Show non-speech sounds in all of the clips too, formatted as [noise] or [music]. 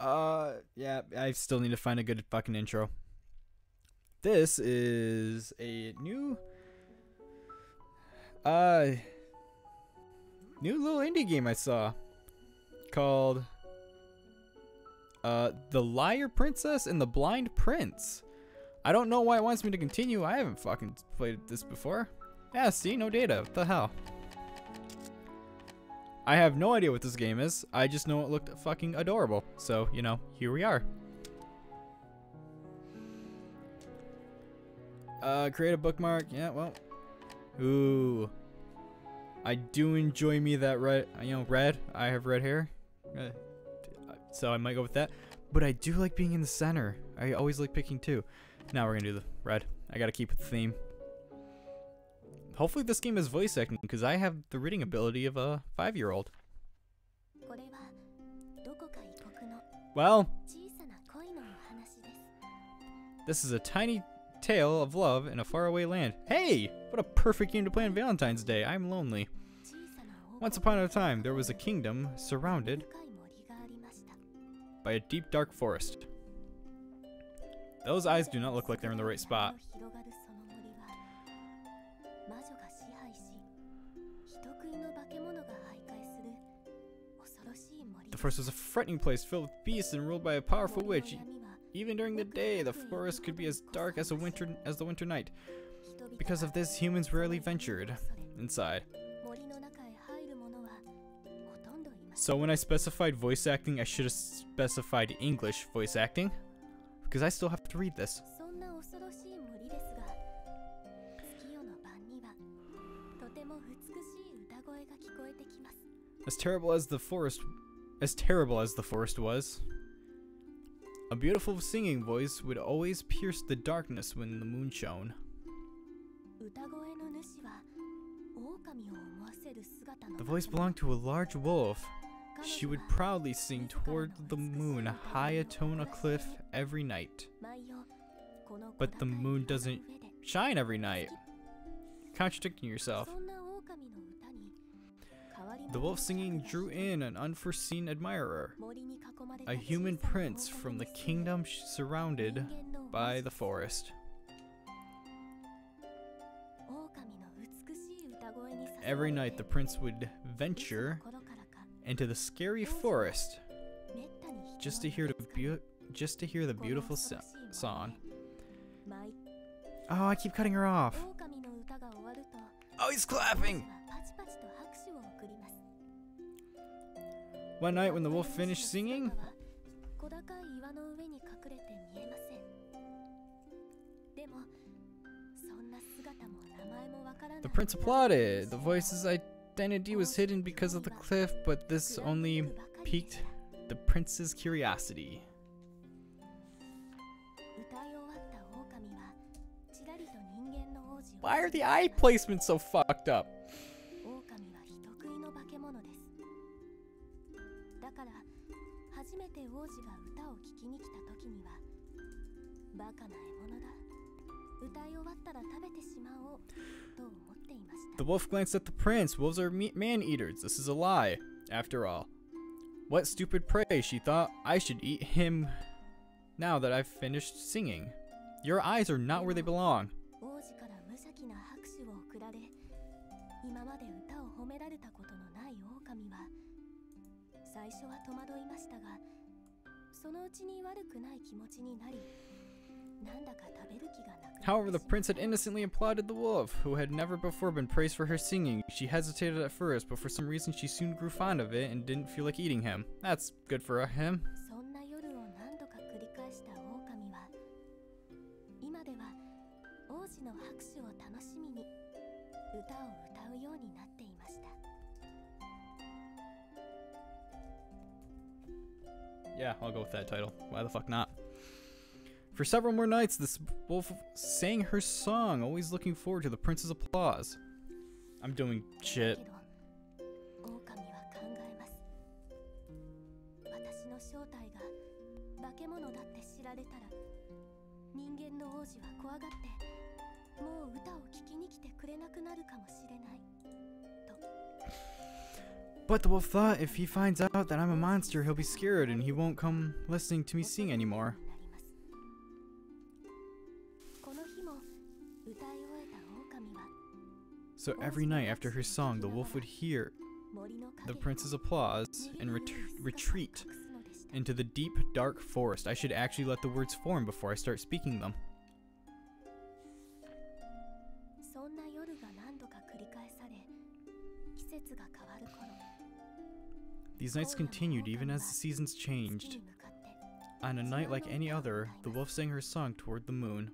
Uh, yeah, I still need to find a good fucking intro. This is a new, uh, new little indie game I saw called, uh, The Liar Princess and the Blind Prince. I don't know why it wants me to continue. I haven't fucking played this before. Yeah, see, no data. What the hell? I have no idea what this game is. I just know it looked fucking adorable. So, you know, here we are. Uh, create a bookmark. Yeah, well. Ooh. I do enjoy me that red, you know, red. I have red hair. Uh, so I might go with that. But I do like being in the center. I always like picking two. Now we're gonna do the red. I gotta keep with the theme. Hopefully this game is voice acting because I have the reading ability of a five-year-old. Well, this is a tiny tale of love in a faraway land. Hey, what a perfect game to play on Valentine's Day. I'm lonely. Once upon a time, there was a kingdom surrounded by a deep dark forest. Those eyes do not look like they're in the right spot. Forest was a frightening place filled with beasts and ruled by a powerful witch. Even during the day, the forest could be as dark as a winter as the winter night. Because of this, humans rarely ventured inside. So when I specified voice acting, I should have specified English voice acting. Because I still have to read this. As terrible as the forest as terrible as the forest was, a beautiful singing voice would always pierce the darkness when the moon shone. The voice belonged to a large wolf. She would proudly sing toward the moon high atone a cliff every night. But the moon doesn't shine every night. Contradicting yourself. The wolf singing drew in an unforeseen admirer, a human prince from the kingdom surrounded by the forest. Every night the prince would venture into the scary forest just to hear the just to hear the beautiful so song. Oh, I keep cutting her off. Oh, he's clapping. One night when the wolf finished singing, the prince applauded. The voice's identity was hidden because of the cliff, but this only piqued the prince's curiosity. Why are the eye placements so fucked up? The wolf glanced at the prince. Wolves are man-eaters. This is a lie, after all. What stupid prey, she thought. I should eat him now that I've finished singing. Your eyes are not where they belong. However, the prince had innocently applauded the wolf, who had never before been praised for her singing. She hesitated at first, but for some reason she soon grew fond of it and didn't feel like eating him. That's good for him. Yeah, I'll go with that title. Why the fuck not? For several more nights, this wolf sang her song, always looking forward to the prince's applause. I'm doing shit. But the wolf thought if he finds out that I'm a monster, he'll be scared and he won't come listening to me sing anymore. So every night after her song, the wolf would hear the prince's applause and ret retreat into the deep, dark forest. I should actually let the words form before I start speaking them. These nights continued even as the seasons changed. On a night like any other, the wolf sang her song toward the moon.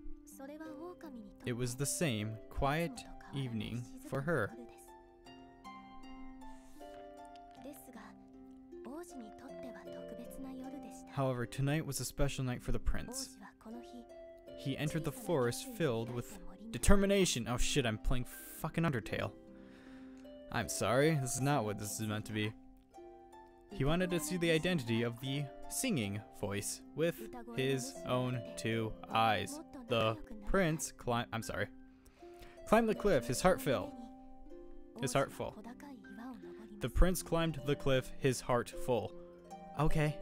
It was the same, quiet evening for her. However, tonight was a special night for the prince. He entered the forest filled with determination. Oh shit, I'm playing fucking Undertale. I'm sorry, this is not what this is meant to be. He wanted to see the identity of the singing voice with his own two eyes. The prince climbed. I'm sorry. Climbed the cliff, his heart fell. his heart full. The prince climbed the cliff, his heart full. Okay.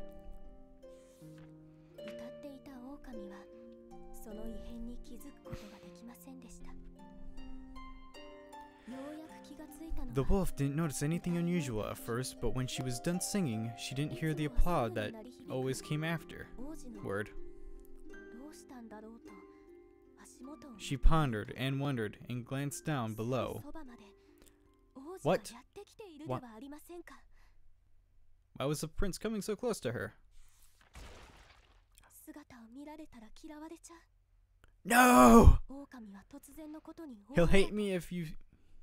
The wolf didn't notice anything unusual at first, but when she was done singing, she didn't hear the applaud that always came after. Word. She pondered and wondered and glanced down below. What? what? Why was the prince coming so close to her? No! He'll hate me if you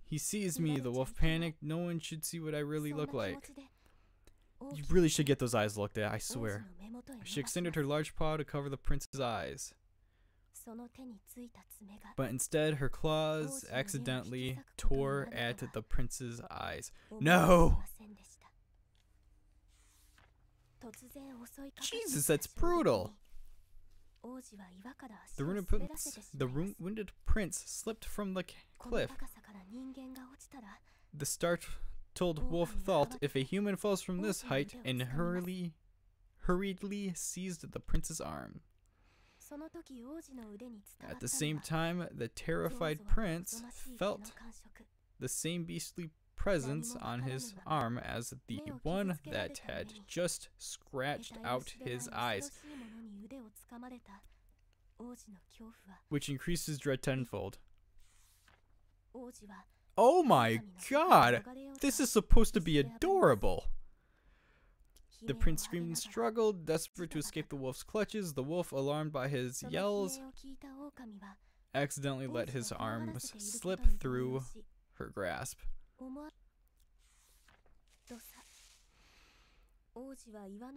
he sees me, the wolf panicked. No one should see what I really look like. You really should get those eyes looked at, I swear. She extended her large paw to cover the prince's eyes. But instead, her claws accidentally tore at the prince's eyes. No! Jesus, that's brutal! The wounded prince, the wounded prince slipped from the cliff. The startled wolf thought, if a human falls from this height, and hurriedly, hurriedly seized the prince's arm. At the same time, the terrified prince felt the same beastly presence on his arm as the one that had just scratched out his eyes which increases dread tenfold. Oh my god! This is supposed to be adorable! The prince screamed and struggled, desperate to escape the wolf's clutches. The wolf, alarmed by his yells, accidentally let his arms slip through her grasp.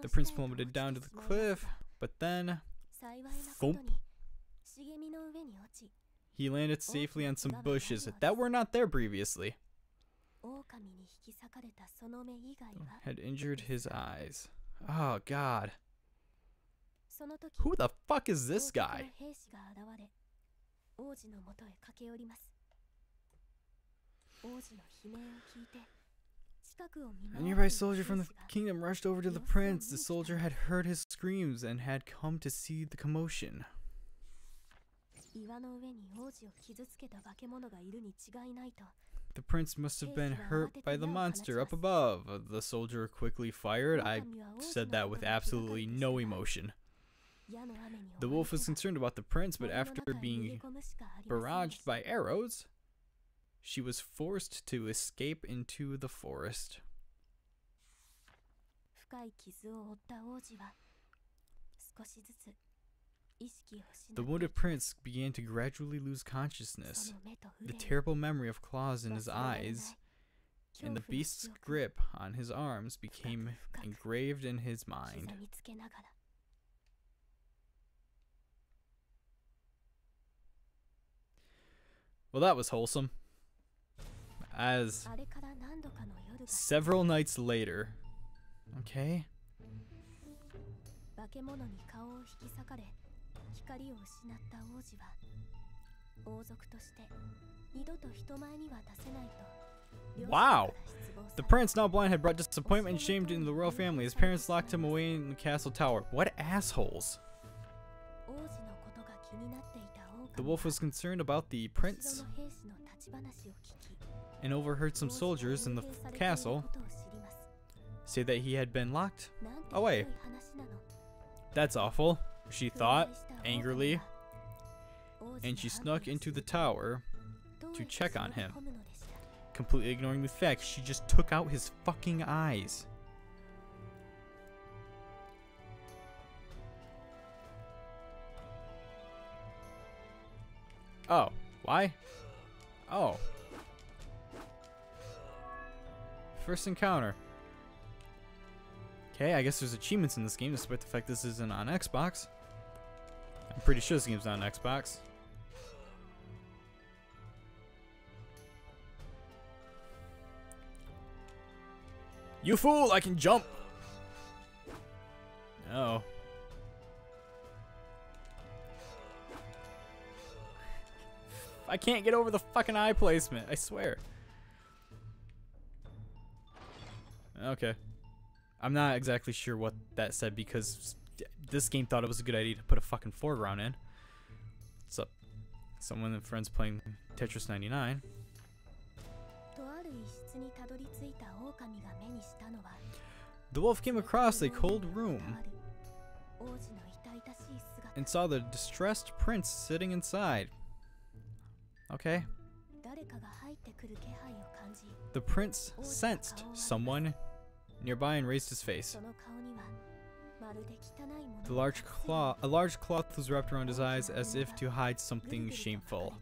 The prince plummeted down to the cliff. But then, thump, he landed safely on some bushes that were not there previously. Had injured his eyes. Oh, God. Who the fuck is this guy? A nearby soldier from the kingdom rushed over to the prince. The soldier had heard his screams and had come to see the commotion. The prince must have been hurt by the monster up above. The soldier quickly fired. I said that with absolutely no emotion. The wolf was concerned about the prince, but after being barraged by arrows, she was forced to escape into the forest. The wounded prince began to gradually lose consciousness. The terrible memory of claws in his eyes and the beast's grip on his arms became engraved in his mind. Well, that was wholesome as several nights later. Okay. Wow! The prince, now blind, had brought disappointment and shame into the royal family. His parents locked him away in the castle tower. What assholes! The wolf was concerned about the prince and overheard some soldiers in the castle say that he had been locked away. That's awful, she thought angrily, and she snuck into the tower to check on him. completely ignoring the fact she just took out his fucking eyes. Oh, why? Oh. First encounter. Okay, I guess there's achievements in this game despite the fact this isn't on Xbox. I'm pretty sure this game's not on Xbox. You fool, I can jump! No. I can't get over the fucking eye placement, I swear. Okay. I'm not exactly sure what that said because this game thought it was a good idea to put a fucking foreground in. What's up? Someone and friends playing Tetris 99. The wolf came across a cold room and saw the distressed prince sitting inside. Okay. The prince sensed someone nearby and raised his face. The large cloth, a large cloth was wrapped around his eyes as if to hide something shameful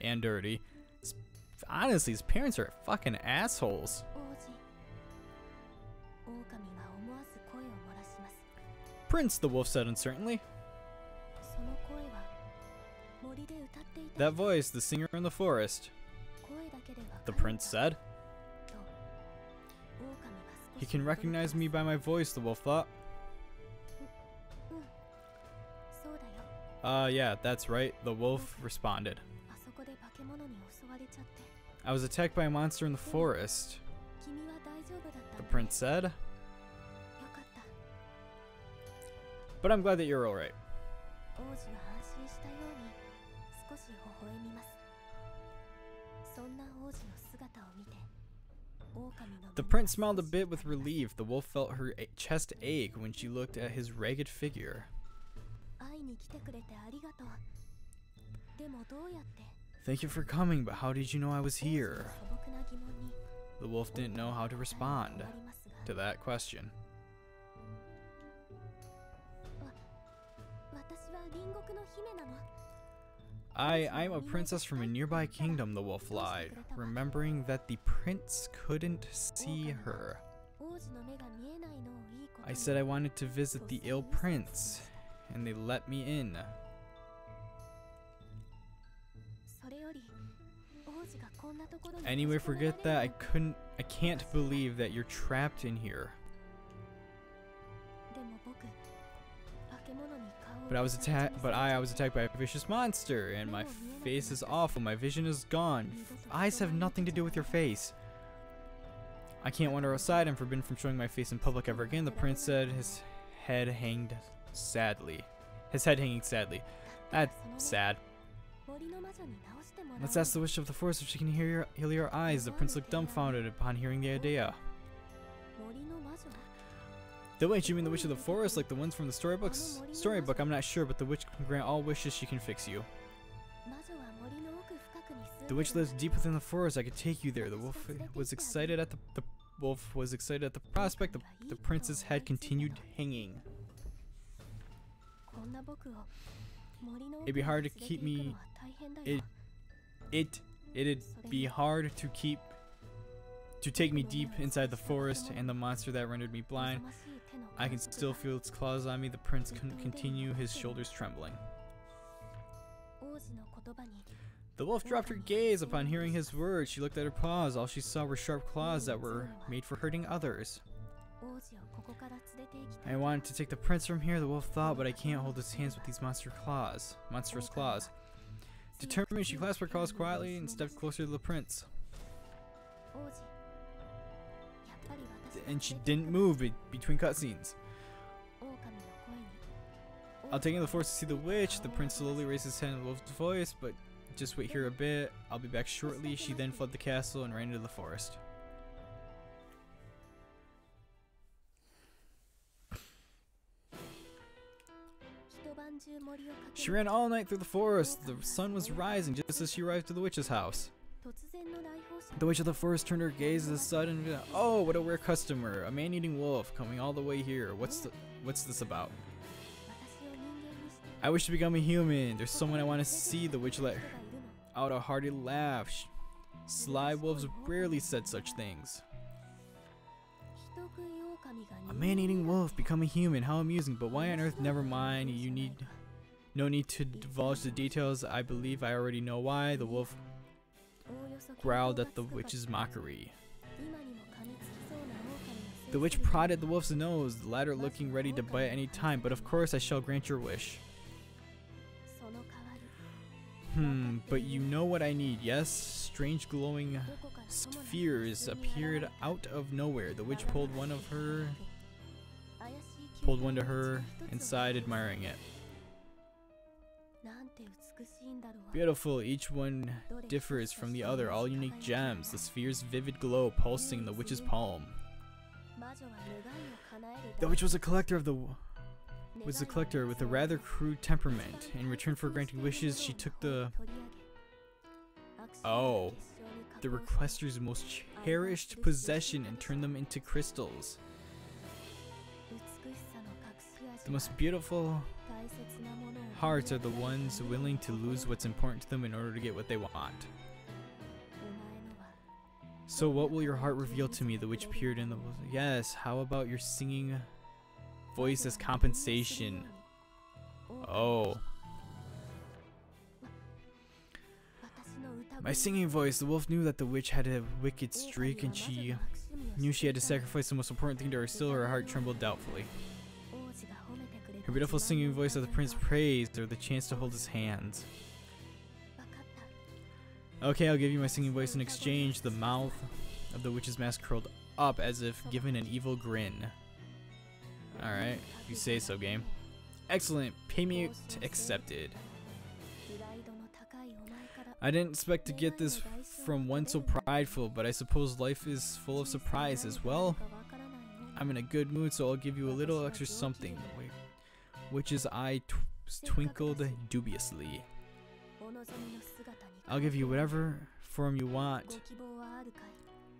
and dirty. It's, honestly, his parents are fucking assholes. Prince, the wolf said uncertainly. That voice, the singer in the forest. The prince said. He can recognize me by my voice, the wolf thought. Uh, yeah, that's right, the wolf responded. I was attacked by a monster in the forest. The prince said. But I'm glad that you're alright. The prince smiled a bit with relief. The wolf felt her chest ache when she looked at his ragged figure. Thank you for coming, but how did you know I was here? The wolf didn't know how to respond to that question. I, I am a princess from a nearby kingdom, the wolf lied, remembering that the prince couldn't see her. I said I wanted to visit the ill prince, and they let me in. Anyway, forget that. I couldn't. I can't believe that you're trapped in here. But I was attacked. But I, I was attacked by a vicious monster, and my face is awful. My vision is gone. Eyes have nothing to do with your face. I can't wander outside. I'm forbidden from showing my face in public ever again. The prince said, his head hanged sadly. His head hanging sadly. That's sad. Let's ask the wish of the forest if she can hear your, heal your eyes. The prince looked dumbfounded upon hearing the idea. The witch, you mean the witch of the forest, like the ones from the storybooks? Storybook, I'm not sure, but the witch can grant all wishes she can fix you. The witch lives deep within the forest. I could take you there. The wolf was excited at the, the wolf was excited at the prospect. The, the princess had continued hanging. It'd be hard to keep me. It. It. It'd be hard to keep. To take me deep inside the forest and the monster that rendered me blind. I can still feel its claws on me. The prince couldn't continue, his shoulders trembling. The wolf dropped her gaze upon hearing his words. She looked at her paws. All she saw were sharp claws that were made for hurting others. I wanted to take the prince from here, the wolf thought, but I can't hold his hands with these monster claws. Monstrous claws. Determined, she clasped her claws quietly and stepped closer to the prince and she didn't move be between cutscenes. I'll take in the force to see the witch. The prince slowly raised his hand in Wolf's voice, but just wait here a bit. I'll be back shortly. She then fled the castle and ran into the forest. She ran all night through the forest. The sun was rising just as she arrived to the witch's house. The witch of the forest turned her gaze as a sudden. Oh, what a rare customer! A man-eating wolf coming all the way here. What's the, what's this about? I wish to become a human. There's someone I want to see. The witch let out a hearty laugh. Sly wolves rarely said such things. A man-eating wolf become a human. How amusing! But why on earth? Never mind. You need no need to divulge the details. I believe I already know why. The wolf growled at the witch's mockery. The witch prodded the wolf's nose, the latter looking ready to bite any time. But of course, I shall grant your wish. Hmm, but you know what I need, yes? Strange glowing spheres appeared out of nowhere. The witch pulled one of her, pulled one to her inside, admiring it. Beautiful, each one differs from the other, all unique gems. The sphere's vivid glow pulsing in the witch's palm. The witch was a collector of the was a collector with a rather crude temperament. In return for granting wishes, she took the Oh. the requester's most cherished possession and turned them into crystals. The most beautiful hearts are the ones willing to lose what's important to them in order to get what they want. So what will your heart reveal to me? The witch peered in the Yes, how about your singing voice as compensation? Oh. My singing voice, the wolf knew that the witch had a wicked streak and she knew she had to sacrifice the most important thing to her. Still, her heart trembled doubtfully. Beautiful singing voice of the prince praised her the chance to hold his hand. Okay, I'll give you my singing voice in exchange. The mouth of the witch's mask curled up as if given an evil grin. Alright, you say so, game. Excellent. Payment accepted. I didn't expect to get this from one so prideful, but I suppose life is full of surprises. Well, I'm in a good mood, so I'll give you a little extra something. Wait, witch's eye tw twinkled dubiously. I'll give you whatever form you want.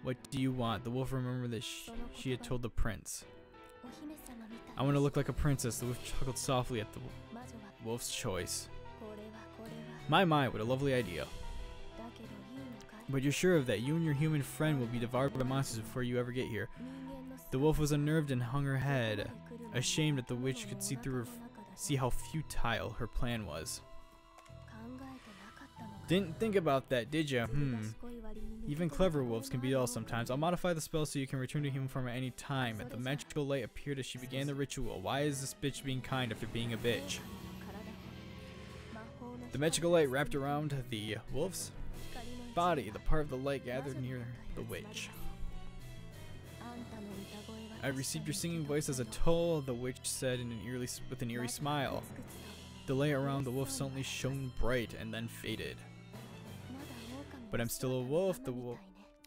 What do you want? The wolf remembered that sh she had told the prince. I want to look like a princess. The wolf chuckled softly at the wolf's choice. My my, what a lovely idea. But you're sure of that? You and your human friend will be devoured by monsters before you ever get here. The wolf was unnerved and hung her head, ashamed that the witch could see through see how futile her plan was. Didn't think about that, did ya? Hmm. Even clever wolves can be dull sometimes. I'll modify the spell so you can return to human form at any time. The magical light appeared as she began the ritual. Why is this bitch being kind after being a bitch? The magical light wrapped around the wolf's body. The part of the light gathered near the witch. I received your singing voice as a toll, the witch said in an eerie, with an eerie smile. The light around the wolf suddenly shone bright and then faded. But I'm still a wolf. The wolf,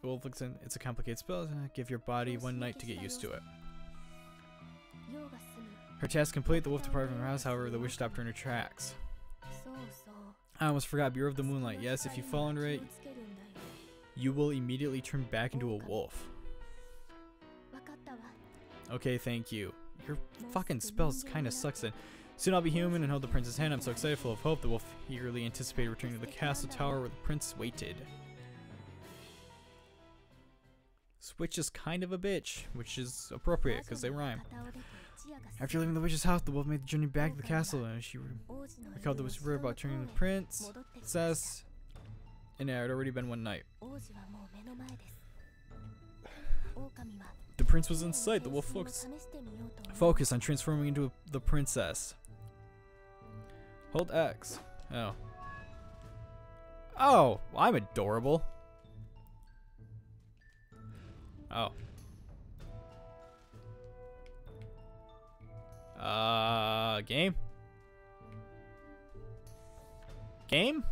the wolf looks in. It's a complicated spell. Uh, give your body one night to get used to it. Her task complete, the wolf departed from her house. However, the witch stopped her in her tracks. I almost forgot. Bureau of the Moonlight. Yes, if you fall under it, you will immediately turn back into a wolf. Okay, thank you. Your fucking spells kind of sucks then. Soon I'll be human and hold the prince's hand. I'm so excited, full of hope. The wolf eagerly anticipated returning to the castle tower where the prince waited. Switch is kind of a bitch, which is appropriate because they rhyme. After leaving the witch's house, the wolf made the journey back to the castle and she recalled the witch's word about turning the prince, princess, and it had already been one night. [sighs] [sighs] prince was in sight The wolf focus, focus on transforming into a, the princess. Hold X. Oh. Oh, I'm adorable. Oh. Uh, game? Game?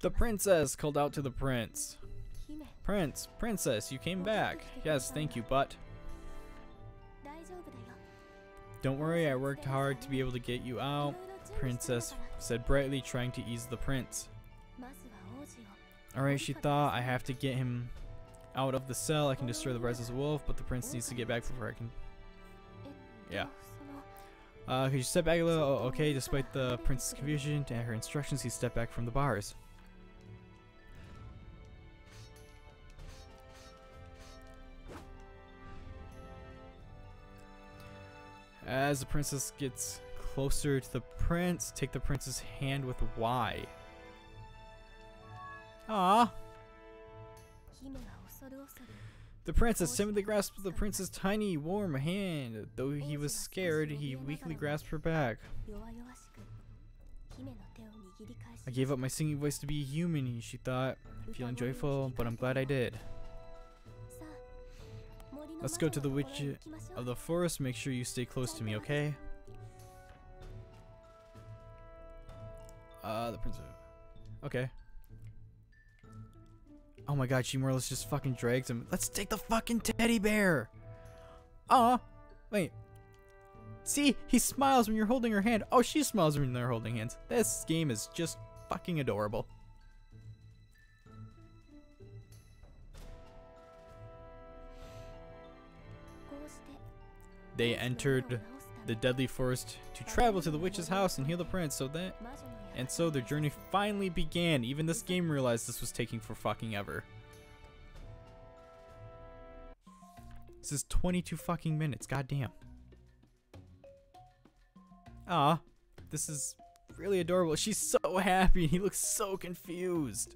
The princess called out to the prince. Prince, princess, you came back. Yes, thank you, but... Don't worry, I worked hard to be able to get you out, princess said brightly, trying to ease the prince. Alright, she thought, I have to get him out of the cell. I can destroy the princess wolf, but the prince needs to get back before I can... Yeah. Uh, could you step back a little? Oh, okay, despite the prince's confusion and her instructions, he stepped back from the bars. As the princess gets closer to the prince, take the prince's hand with Y. Ah. The princess timidly grasped the prince's tiny, warm hand. Though he was scared, he weakly grasped her back. I gave up my singing voice to be human, she thought, feeling joyful, but I'm glad I did. Let's go to the witch of the forest. Make sure you stay close to me, okay? Uh, the princess. Okay. Oh my god, she more or less just fucking drags him. Let's take the fucking teddy bear! Aw! Wait. See? He smiles when you're holding her hand. Oh, she smiles when they're holding hands. This game is just fucking adorable. They entered the deadly forest to travel to the witch's house and heal the prince. So that and so their journey finally began. Even this game realized this was taking for fucking ever. This is 22 fucking minutes. Goddamn. Ah, this is really adorable. She's so happy and he looks so confused.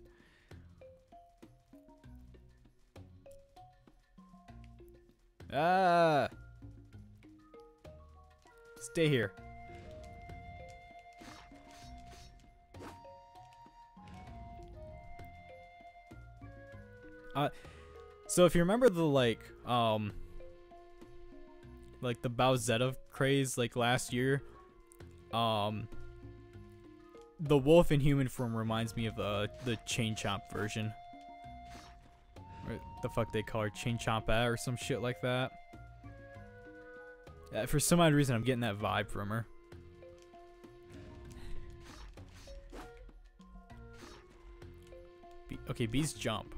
Ah. Stay here. Uh, so if you remember the like, um, like the Bowsette craze like last year, um, the wolf in human form reminds me of the the Chain Chomp version. Or the fuck they call her Chain Chompa or some shit like that. Uh, for some odd reason, I'm getting that vibe from her. Okay, bees jump.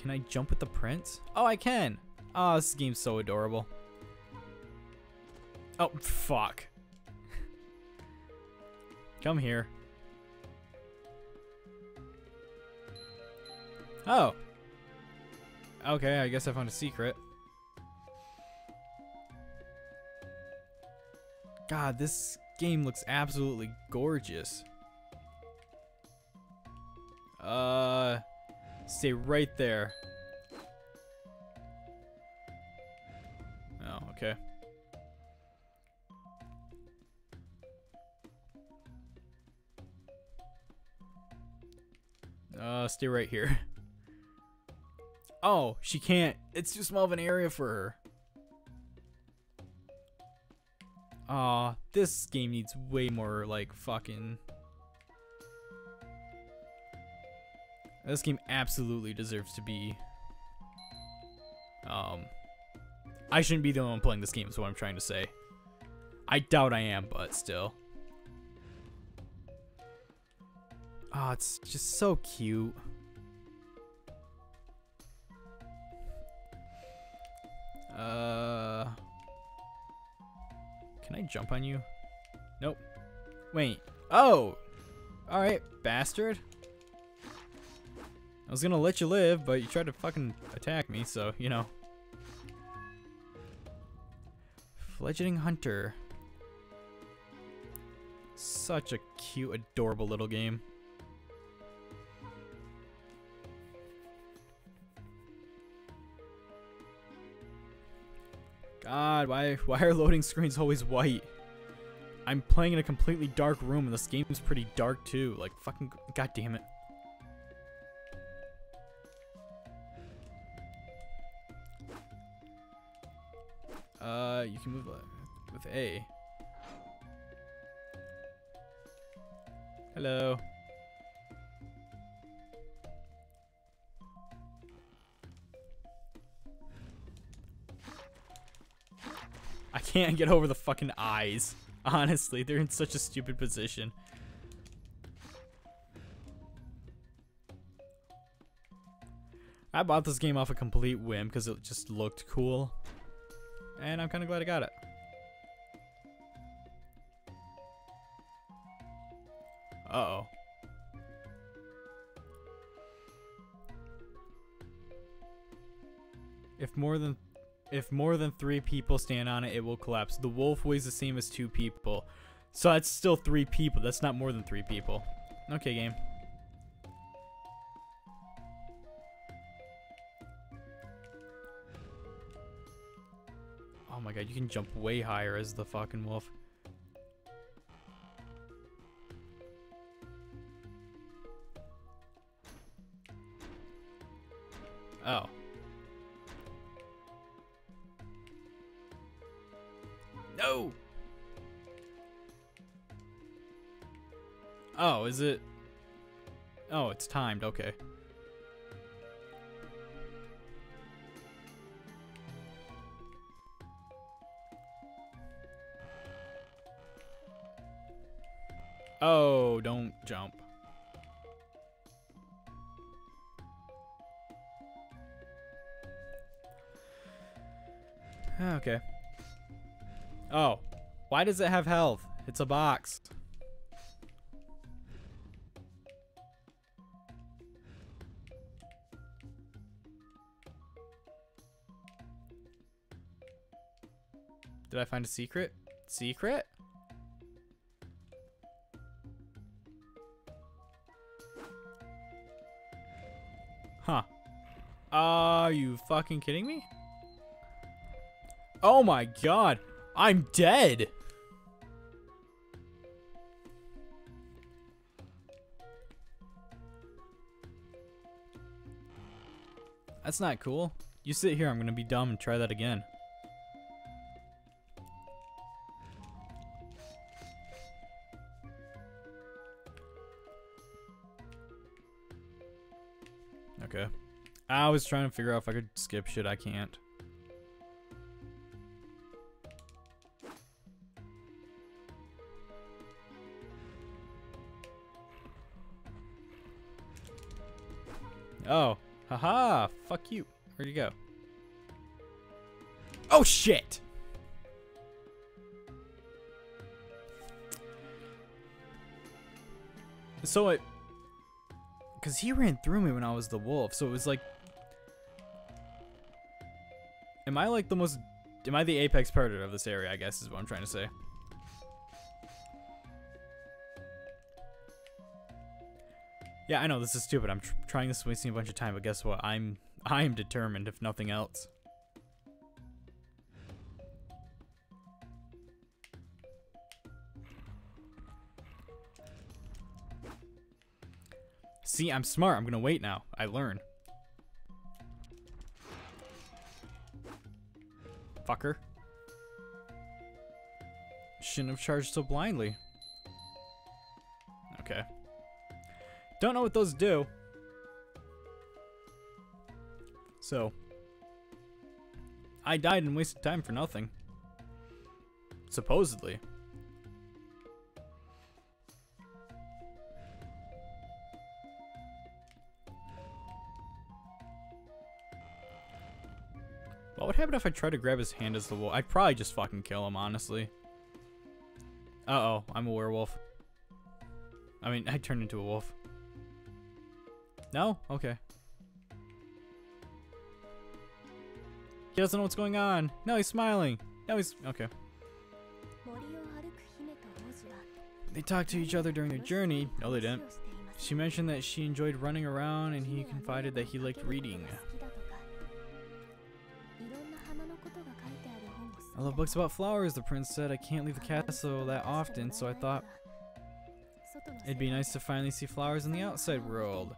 Can I jump with the prince? Oh, I can. Oh, this game's so adorable. Oh, fuck. [laughs] Come here. Oh. Okay, I guess I found a secret. God, this game looks absolutely gorgeous. Uh, stay right there. Oh, okay. Uh, stay right here. [laughs] Oh, she can't. It's too small of an area for her. Aw, this game needs way more, like, fucking... This game absolutely deserves to be... Um... I shouldn't be the one playing this game, is what I'm trying to say. I doubt I am, but still. Oh, it's just so cute. Uh, can I jump on you? Nope. Wait. Oh. All right, bastard. I was gonna let you live, but you tried to fucking attack me, so you know. Fledgling hunter. Such a cute, adorable little game. God, why why are loading screens always white? I'm playing in a completely dark room and this game is pretty dark too. Like fucking god damn it. Uh, you can move uh, with A. Hello. Can't get over the fucking eyes. Honestly, they're in such a stupid position. I bought this game off a complete whim because it just looked cool. And I'm kind of glad I got it. More than three people stand on it, it will collapse. The wolf weighs the same as two people. So that's still three people. That's not more than three people. Okay, game. Oh my god, you can jump way higher as the fucking wolf. Okay. Oh, don't jump. [sighs] Okay. Oh. Why does it have health? It's a box. Did I find a secret? Secret? Huh. Are you fucking kidding me? Oh my god. I'm dead. That's not cool. You sit here, I'm gonna be dumb and try that again. Was trying to figure out if I could skip shit. I can't. Oh. Haha. Fuck you. Where'd you go? Oh, shit! So it... Because he ran through me when I was the wolf, so it was like... Am I like the most... Am I the apex predator of this area, I guess is what I'm trying to say. Yeah, I know this is stupid. I'm tr trying this, wasting a bunch of time, but guess what? I'm I'm determined, if nothing else. See, I'm smart. I'm gonna wait now. I learn. Fucker. Shouldn't have charged so blindly. Okay. Don't know what those do. So, I died and wasted time for nothing. Supposedly. If I try to grab his hand as the wolf? I'd probably just fucking kill him, honestly. Uh-oh, I'm a werewolf. I mean, I turned into a wolf. No? Okay. He doesn't know what's going on. No, he's smiling. No, he's... Okay. They talked to each other during their journey. No, they didn't. She mentioned that she enjoyed running around and he confided that he liked reading. I love books about flowers, the prince said. I can't leave the castle that often, so I thought it'd be nice to finally see flowers in the outside world.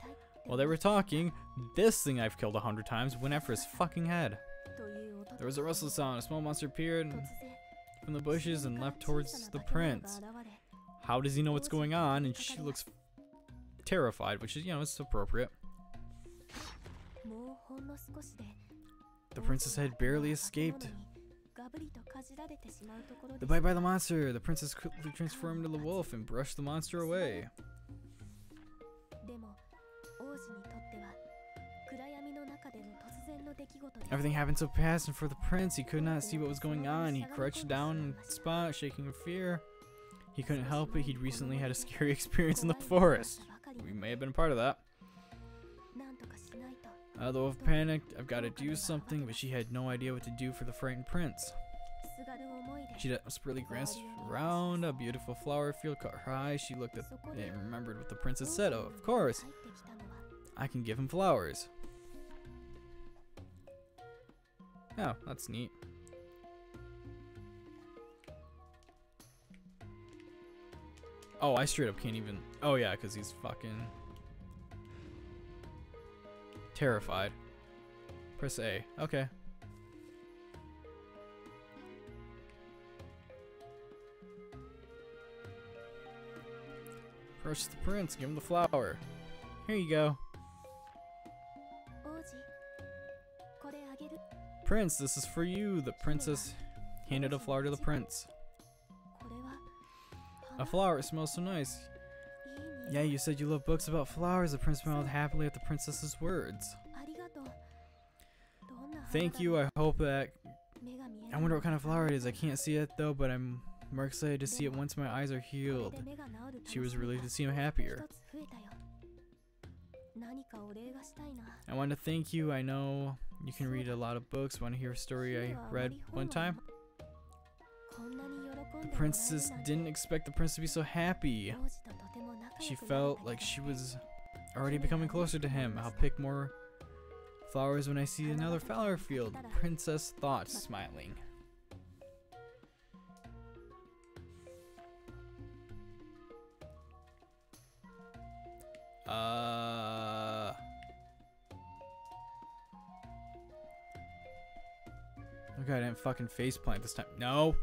While they were talking, this thing I've killed a hundred times went after his fucking head. There was a rustle sound. A small monster appeared from the bushes and leapt towards the prince. How does he know what's going on? And she looks terrified, which is, you know, it's appropriate. The prince's head barely escaped the bite by the monster. The princess quickly transformed into the wolf and brushed the monster away. Everything happened so fast, and for the prince, he could not see what was going on. He crouched down in the spot, shaking with fear. He couldn't help it. He'd recently had a scary [laughs] experience in the forest. We may have been a part of that. The wolf panicked. I've got to do something, but she had no idea what to do for the frightened prince. She desperately glanced around. A beautiful flower field caught her eye. She looked at and remembered what the princess said. Oh, of course. I can give him flowers. Oh, that's neat. Oh, I straight up can't even... Oh, yeah, because he's fucking... Terrified. Press A. Okay. Approach the prince, give him the flower. Here you go. Prince, this is for you. The princess handed a flower to the prince. A flower, it smells so nice. Yeah, you said you love books about flowers. The prince smiled happily at the princess's words. Thank you, I hope that... I wonder what kind of flower it is. I can't see it though, but I'm more excited to see it once my eyes are healed. She was relieved to see him happier. I want to thank you. I know you can read a lot of books. Want to hear a story I read one time? The princess didn't expect the prince to be so happy. She felt like she was already becoming closer to him. I'll pick more flowers when I see another flower field. Princess thought, smiling. Uh. Okay, I didn't fucking face plant this time. No.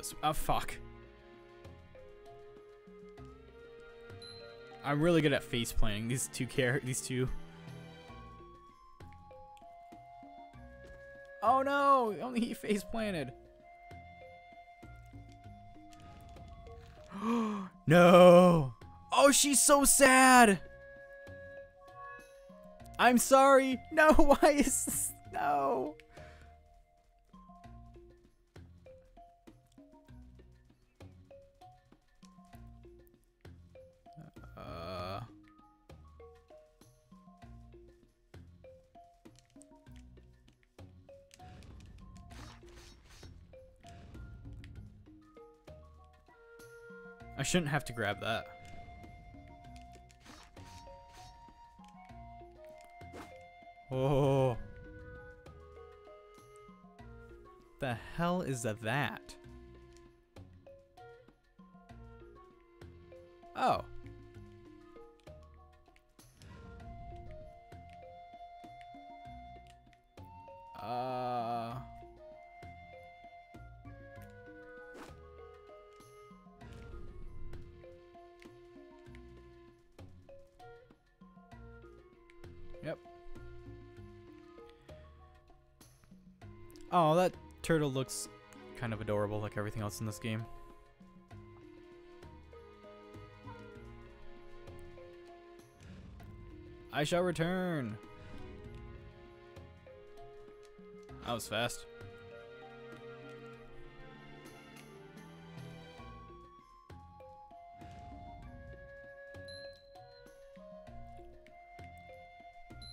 This. Oh, fuck. I'm really good at face planting these two char these two. Oh no! Only he face planted. [gasps] no! Oh, she's so sad! I'm sorry! [laughs] No, why is this? No! I shouldn't have to grab that. Oh. The hell is that? Turtle looks kind of adorable like everything else in this game. I shall return. That was fast.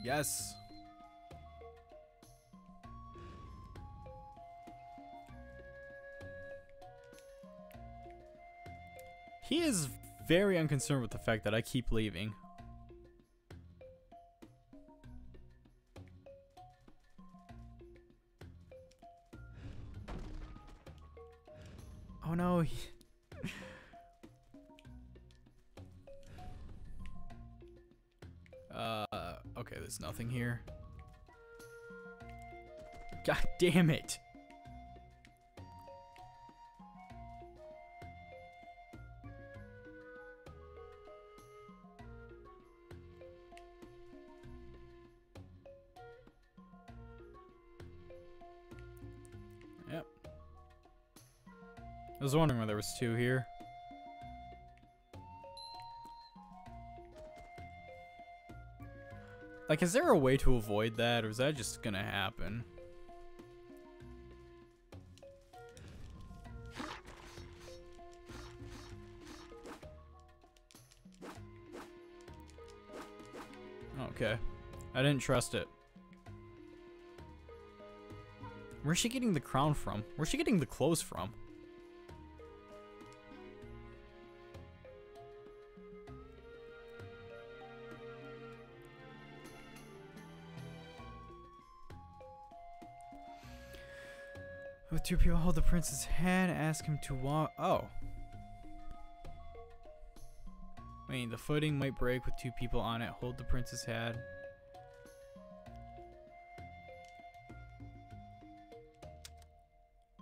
Yes. Is very unconcerned with the fact that I keep leaving. Oh no. [laughs] uh, okay, there's nothing here. God damn it. Two here. Like, is there a way to avoid that, or is that just gonna happen? Okay. I didn't trust it. Where's she getting the crown from? Where's she getting the clothes from? With two people hold the prince's hand, ask him to walk. Oh. Wait, the footing might break with two people on it. Hold the prince's hand.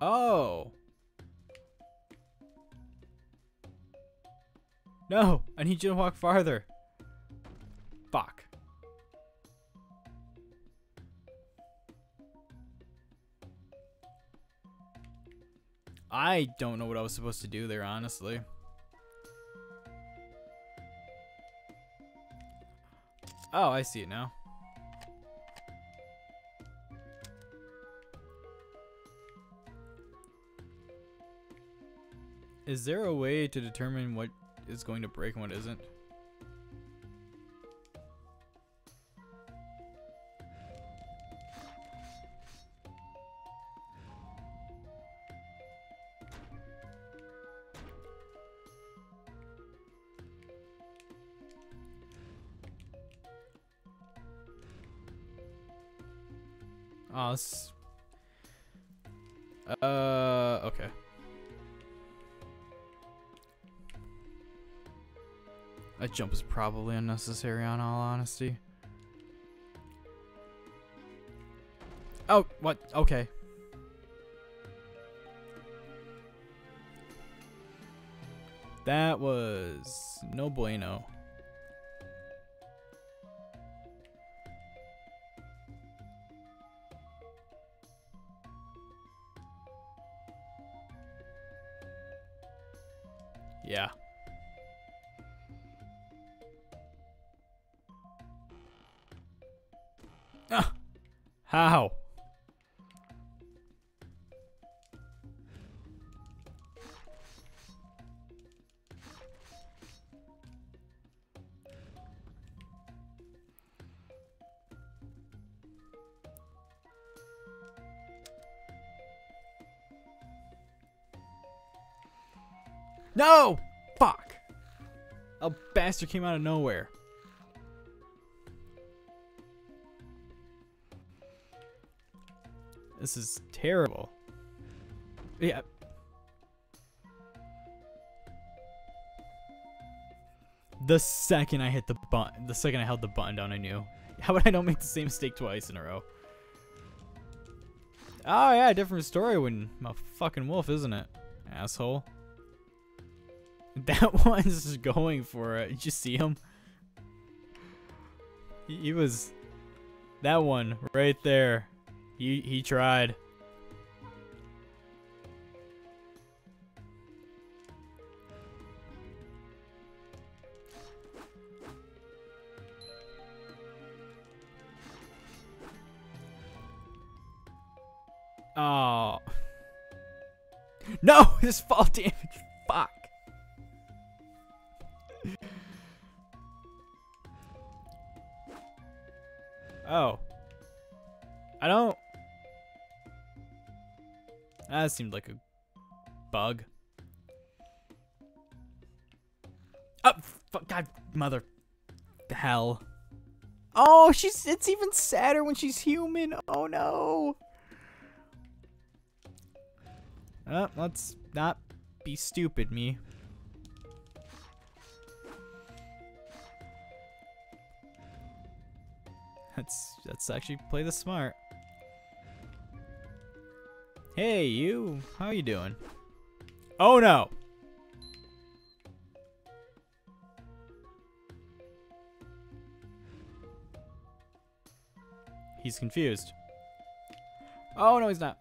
Oh. No, I need you to walk farther. I don't know what I was supposed to do there, honestly. Oh, I see it now. Is there a way to determine what is going to break and what isn't? Probably unnecessary on all honesty. Oh, what? Okay. That was no bueno. A came out of nowhere. This is terrible. Yeah. The second I hit the button, the second I held the button down, I knew. How about I don't make the same mistake twice in a row? Oh yeah, different story when I'm a fucking wolf, isn't it? Asshole. [laughs] That one's going for it. Did you see him? He, he was... That one, right there. He, he tried. Oh. [laughs] No! [laughs] This fall damage. That seemed like a bug. Oh, fuck, God, mother... The hell. Oh, she's... It's even sadder when she's human. Oh, no. Uh, let's not be stupid, me. Let's let's actually play the smart. Hey, you. How are you doing? Oh no. He's confused. Oh no, he's not.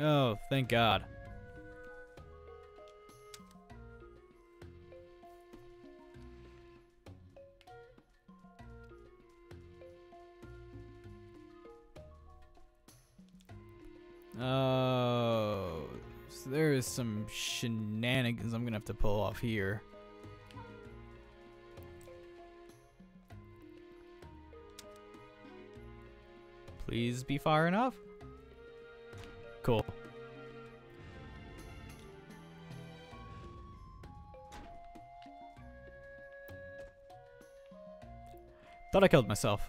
Oh, thank God. Is some shenanigans I'm gonna have to pull off here. Please be far enough. Cool. Thought I killed myself.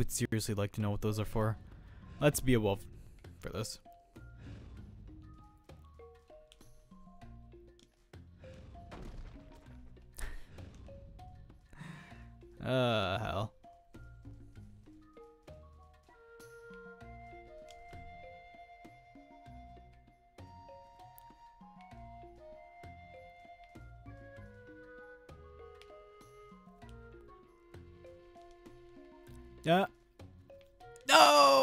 Would seriously like to know what those are for. Let's be a wolf for this. [laughs] Uh, hell. Yeah.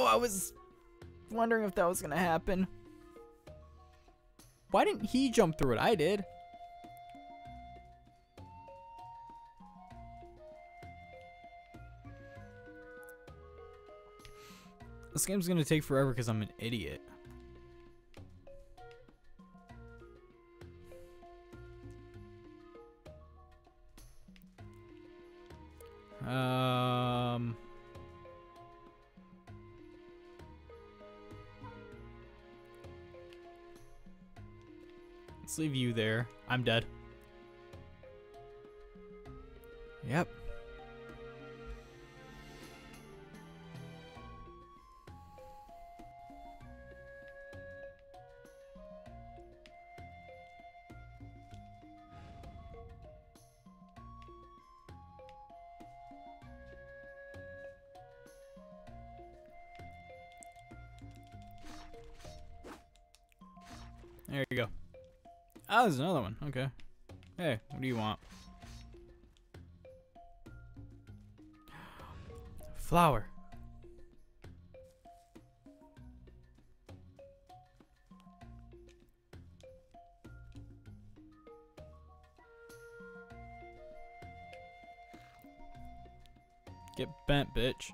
I was wondering if that was gonna happen. Why didn't he jump through it? I did. This game's gonna take forever because I'm an idiot. I'm dead. Okay. Hey, what do you want? Flower. Get bent, bitch.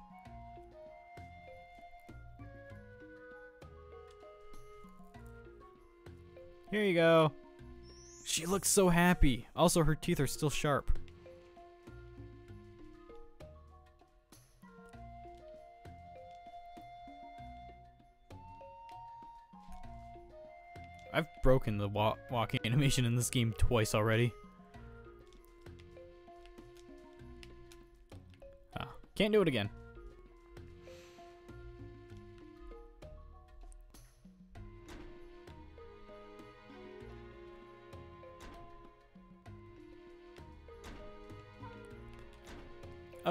Here you go. She looks so happy. Also, her teeth are still sharp. I've broken the wa walking [laughs] animation in this game twice already. Ah, can't do it again.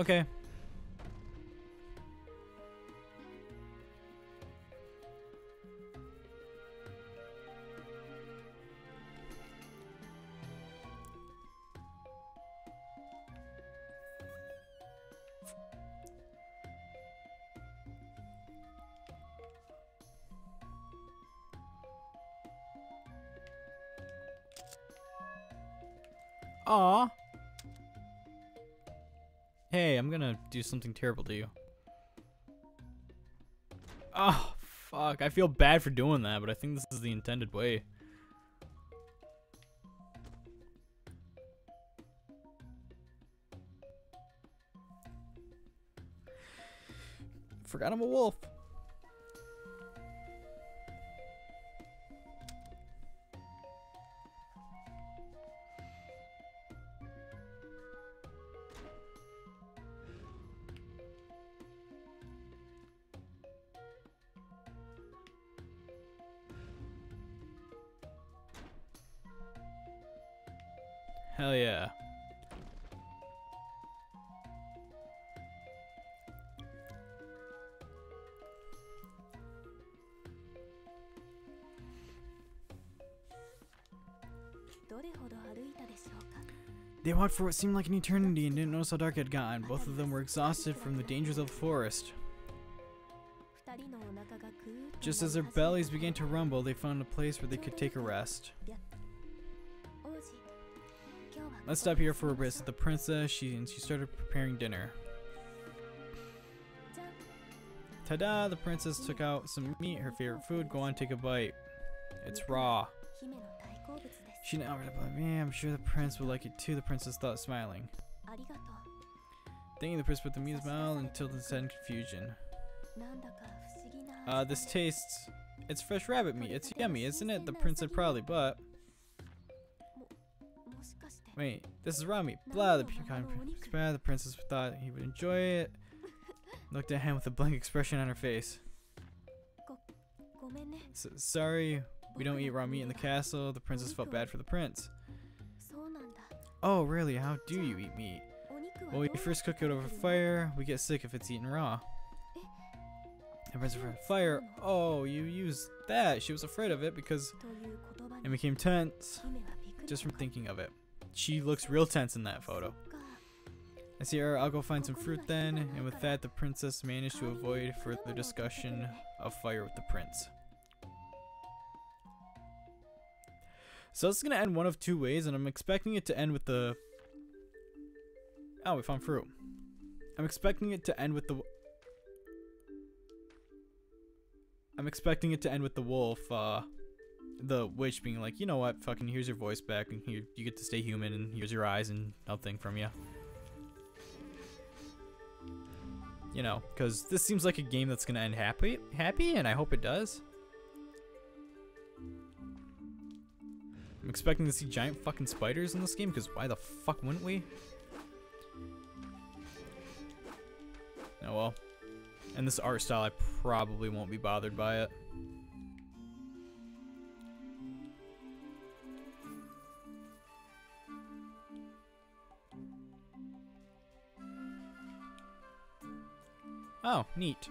Okay. Aw. Hey, I'm gonna do something terrible to you. Oh, fuck. I feel bad for doing that, but I think this is the intended way. Forgot I'm a wolf. They walked for what seemed like an eternity and didn't notice how dark it had gotten. Both of them were exhausted from the dangers of the forest. Just as their bellies began to rumble, they found a place where they could take a rest. Let's stop here for a bit, said the princess, she, and she started preparing dinner. Ta-da! The princess took out some meat, her favorite food. Go on, take a bite. It's raw. She now me. I'm sure the prince would like it too, the princess thought, smiling. Thanking the prince with a amused smile until the sudden confusion. Uh, this tastes... It's fresh rabbit meat. It's yummy, isn't it? The prince said proudly, but... Wait, this is raw meat. Blah, the peacock. The princess thought he would enjoy it. Looked at him with a blank expression on her face. S sorry, we don't eat raw meat in the castle. The princess felt bad for the prince. Oh, really? How do you eat meat? Well, we first cook it over fire. We get sick if it's eaten raw. The princess fire. Oh, you used that. She was afraid of it because it became tense just from thinking of it. She looks real tense in that photo. I see her. I'll go find some fruit then. And with that, the princess managed to avoid further discussion of fire with the prince. So this is going to end one of two ways, and I'm expecting it to end with the... Oh, we found fruit. I'm expecting it to end with the... I'm expecting it to end with the wolf, uh... The witch being like, you know what, fucking here's your voice back, and here, you get to stay human, and here's your eyes, and nothing from you. You know, because this seems like a game that's going to end happy, happy, and I hope it does. I'm expecting to see giant fucking spiders in this game, because why the fuck wouldn't we? Oh well. And this art style, I probably won't be bothered by it. Oh, neat.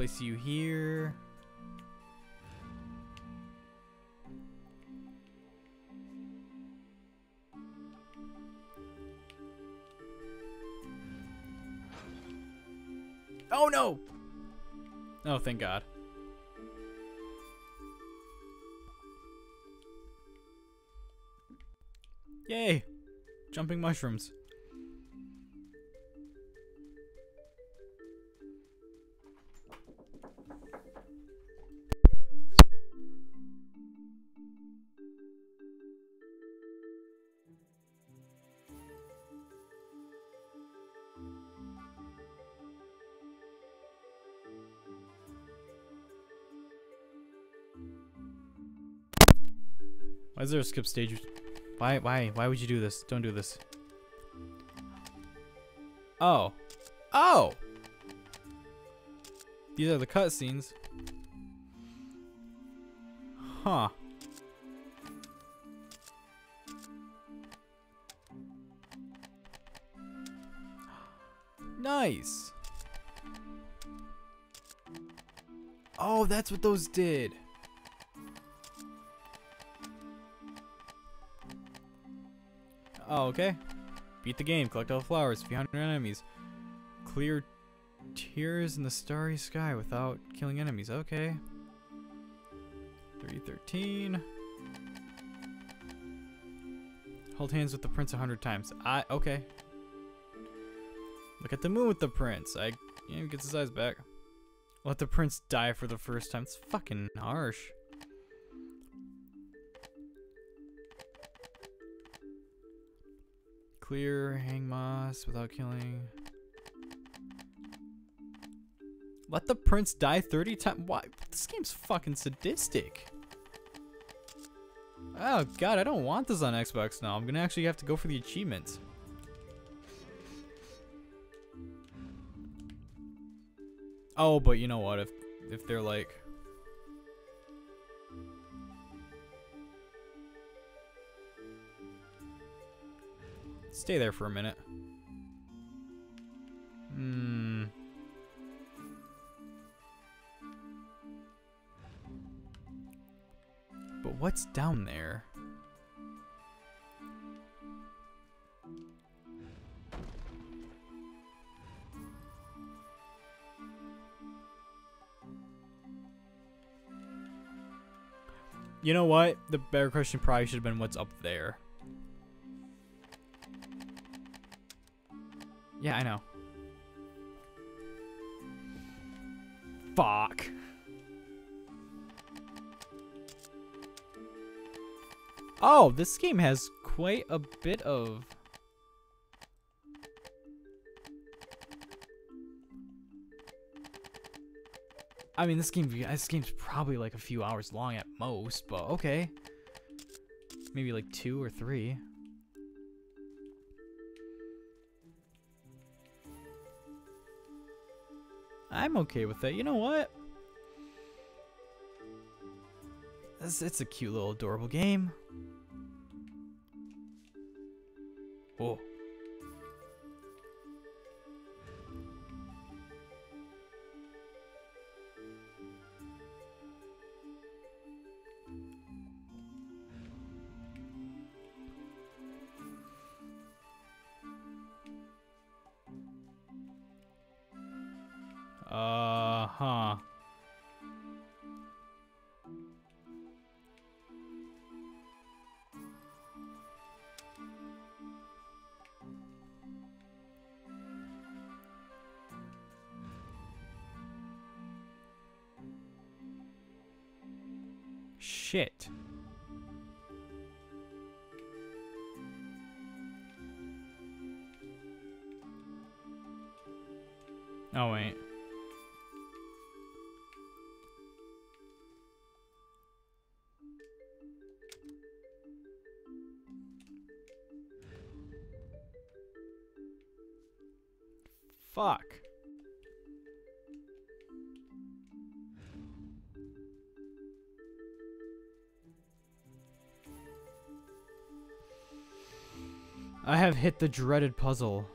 Place you here. Oh no! Oh, thank God. Yay! Jumping mushrooms. Is there a skip stage? Why, why, why would you do this? Don't do this. Oh. Oh! These are the cutscenes. Huh. Nice. Oh, that's what those did. Oh, okay. Beat the game. Collect all the flowers. Behind your enemies. Clear tears in the starry sky without killing enemies. Okay. 313. Hold hands with the prince a hundred times. I okay. Look at the moon with the prince. I yeah, he gets his eyes back. Let the prince die for the first time. It's fucking harsh. Clear, hang moss without killing. Let the prince die 30 times. Why? This game's fucking sadistic. Oh god, I don't want this on Xbox now. I'm gonna actually have to go for the achievements. Oh, but you know what? If if they're like Stay there for a minute. Hmm. But what's down there? You know what? The better question probably should have been what's up there. Yeah, I know. Fuck. Oh, this game has quite a bit of... I mean, this game, this game's probably like a few hours long at most, but okay. Maybe like two or three. I'm okay with that. You know what? It's, it's a cute little adorable game. Oh. Shit. I have hit the dreaded puzzle.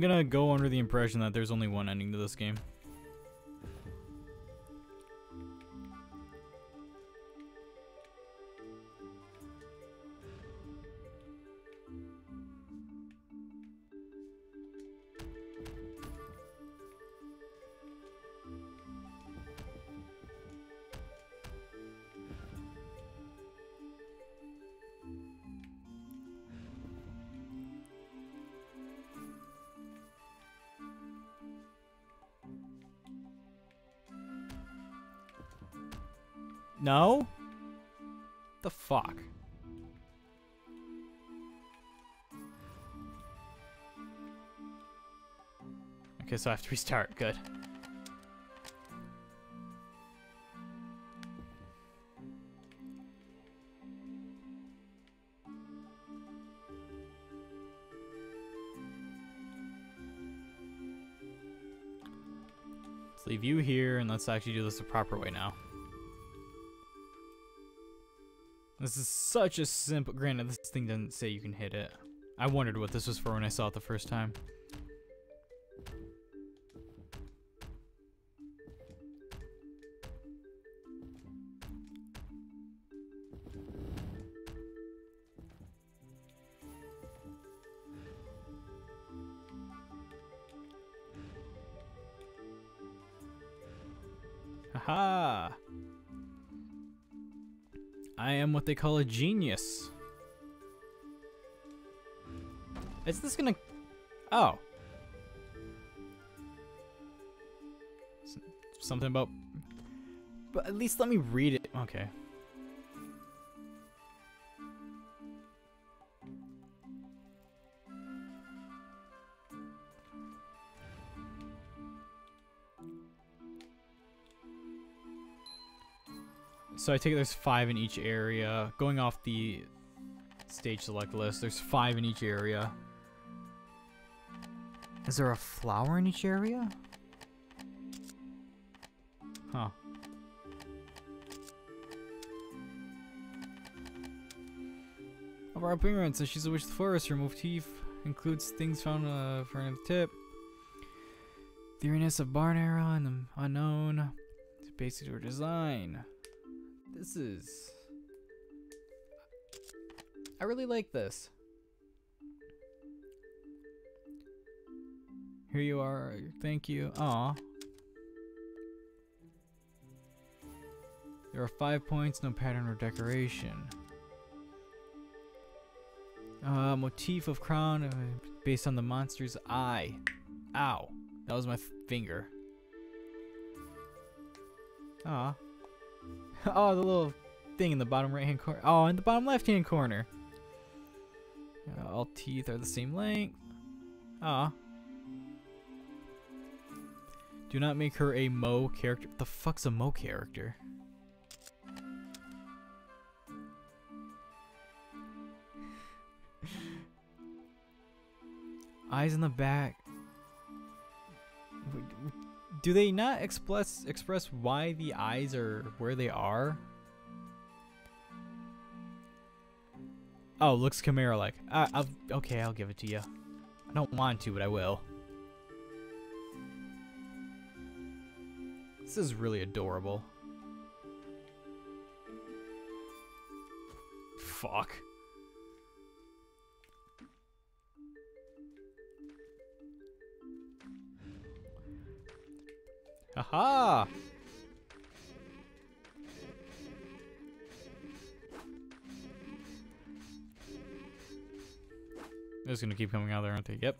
I'm gonna go under the impression that there's only one ending to this game. Okay, so I have to restart. Good. Let's leave you here and let's actually do this the proper way now. This is such a simple. Granted, this thing doesn't say you can hit it. I wondered what this was for when I saw it the first time. Haha! I am what they call a genius. Is this gonna... Oh. Something about... But at least let me read it. Okay. So I take it there's five in each area. Going off the stage select list, there's five in each area. Is there a flower in each area? Huh. Of our appearance, and she's a witch of the forest. Her motif includes things found uh, for the tip. The eeriness of barn arrow and the unknown. It's basic to her design. This is. I really like this. Here you are. Thank you. Aw. There are five points, no pattern or decoration. Uh, motif of crown uh, based on the monster's eye. Ow. That was my finger. Aw. [laughs] oh, the little thing in the bottom right hand corner. Oh, in the bottom left hand corner. All teeth are the same length. Ah. Do not make her a moe character. The fuck's a moe character? [laughs] Eyes in the back. Do they not express express why the eyes are where they are? Oh, looks Chimera like. Uh, I'll, okay, I'll give it to you. I don't want to, but I will. This is really adorable. Fuck. Haha! They're gonna keep coming out there, aren't they? Yep.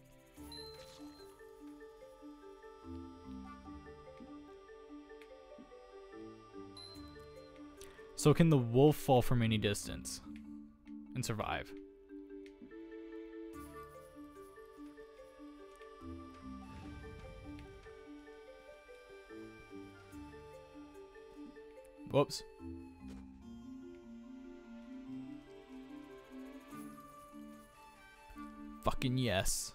So can the wolf fall from any distance and survive? Whoops. Fucking yes.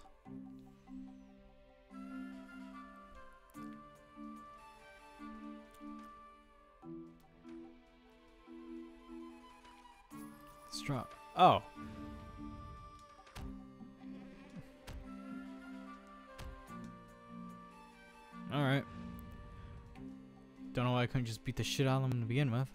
Strong. Oh. Alright. Don't know why I couldn't just beat the shit out of them to begin with.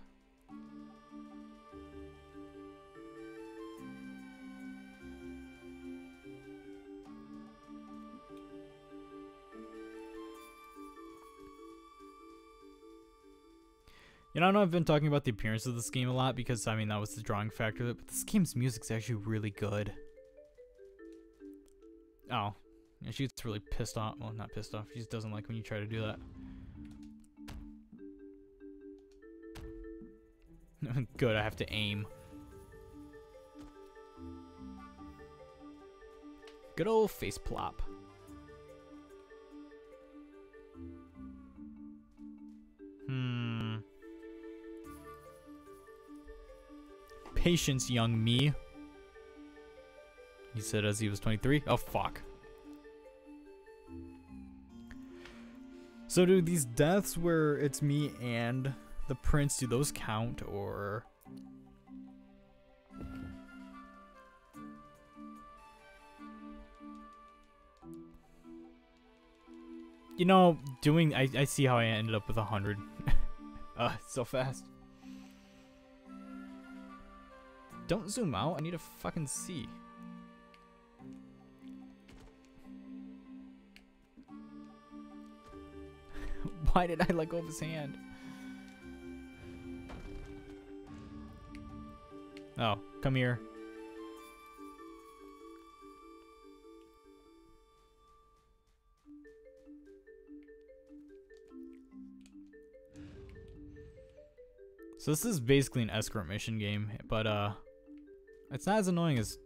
You know, I know I've been talking about the appearance of this game a lot because, I mean, that was the drawing factor, of it, but this game's music's actually really good. Oh. Yeah, she's really pissed off. Well, not pissed off. She just doesn't like when you try to do that. [laughs] Good, I have to aim. Good old face plop. Hmm. Patience, young me. He said as he was 23. Oh, fuck. So do these deaths where it's me and the prince, do those count or... You know, doing, I, I see how I ended up with a hundred. [laughs] uh, so fast. Don't zoom out, I need to fucking see. [laughs] Why did I let go of his hand? Oh, come here. So this is basically an escort mission game, but uh, it's not as annoying as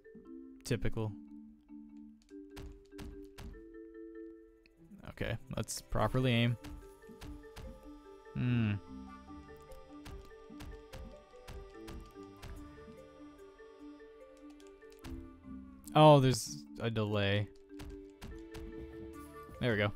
typical. Okay, let's properly aim. Hmm. Oh, there's a delay. There we go.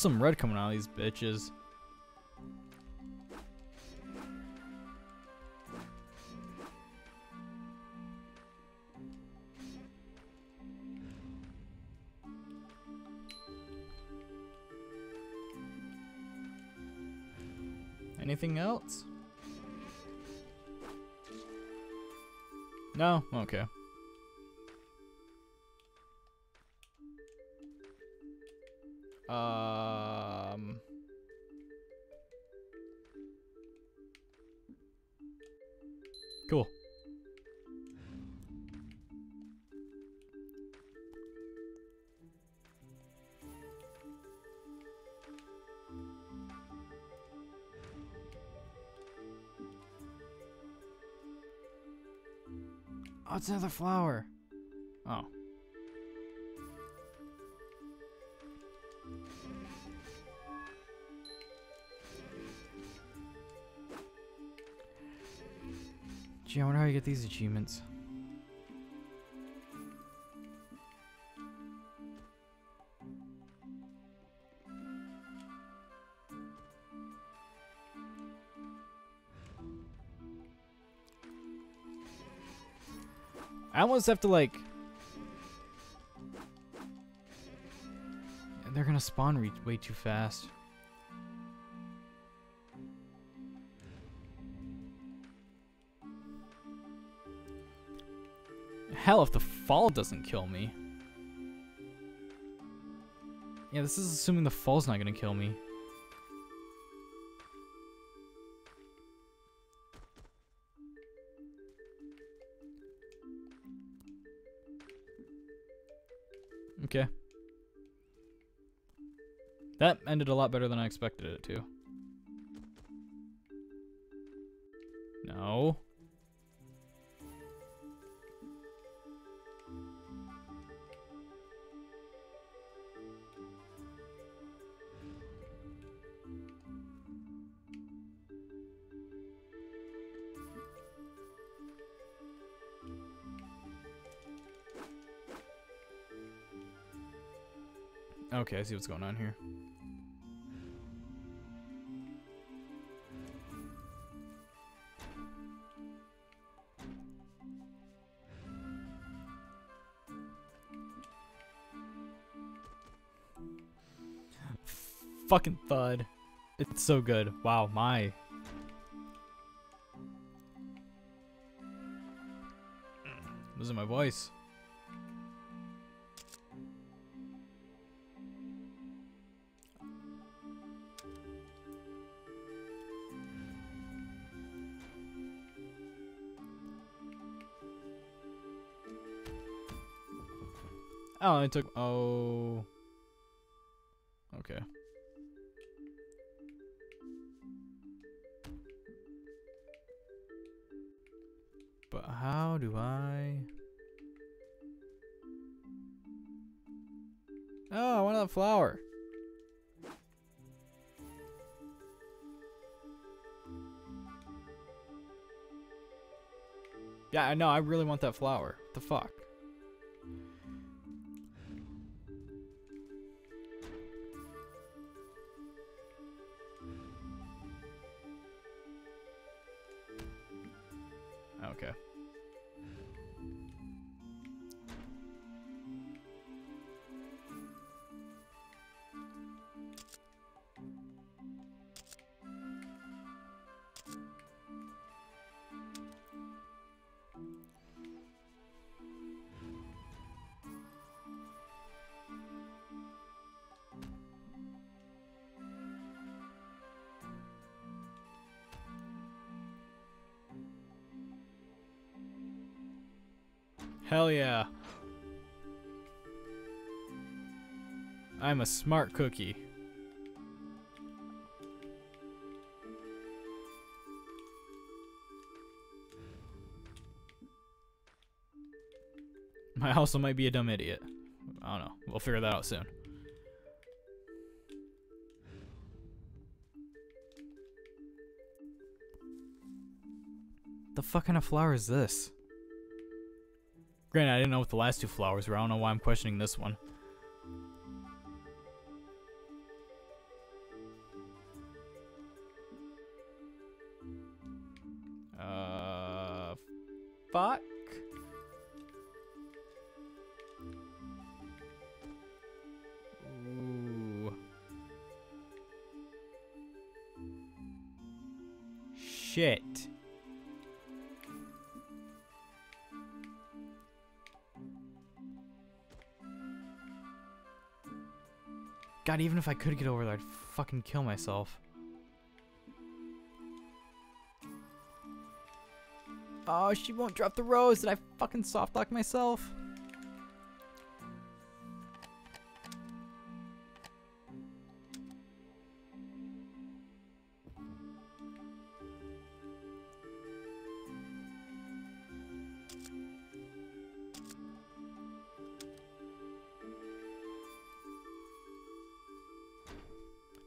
Some red coming out of these bitches. Another flower. Oh. Gee, I wonder how you get these achievements. Almost have to like. They're gonna spawn way too fast. Hell, if the fall doesn't kill me. Yeah, this is assuming the fall's not gonna kill me. Okay. That ended a lot better than I expected it to. No. Okay, I see what's going on here. Fucking thud. It's so good. Wow, my. Losing my voice. Oh, it took. Oh. Okay. But how do I? Oh, I want that flower. Yeah, I know. I really want that flower. What the fuck? I'm a smart cookie. [laughs] I also might be a dumb idiot. I don't know. We'll figure that out soon. The fuck kind of flower is this? Granted, I didn't know what the last two flowers were. I don't know why I'm questioning this one. Fuck. Ooh. Shit. God, even if I could get over there, I'd fucking kill myself. Oh, she won't drop the rose. Did I fucking soft lock myself?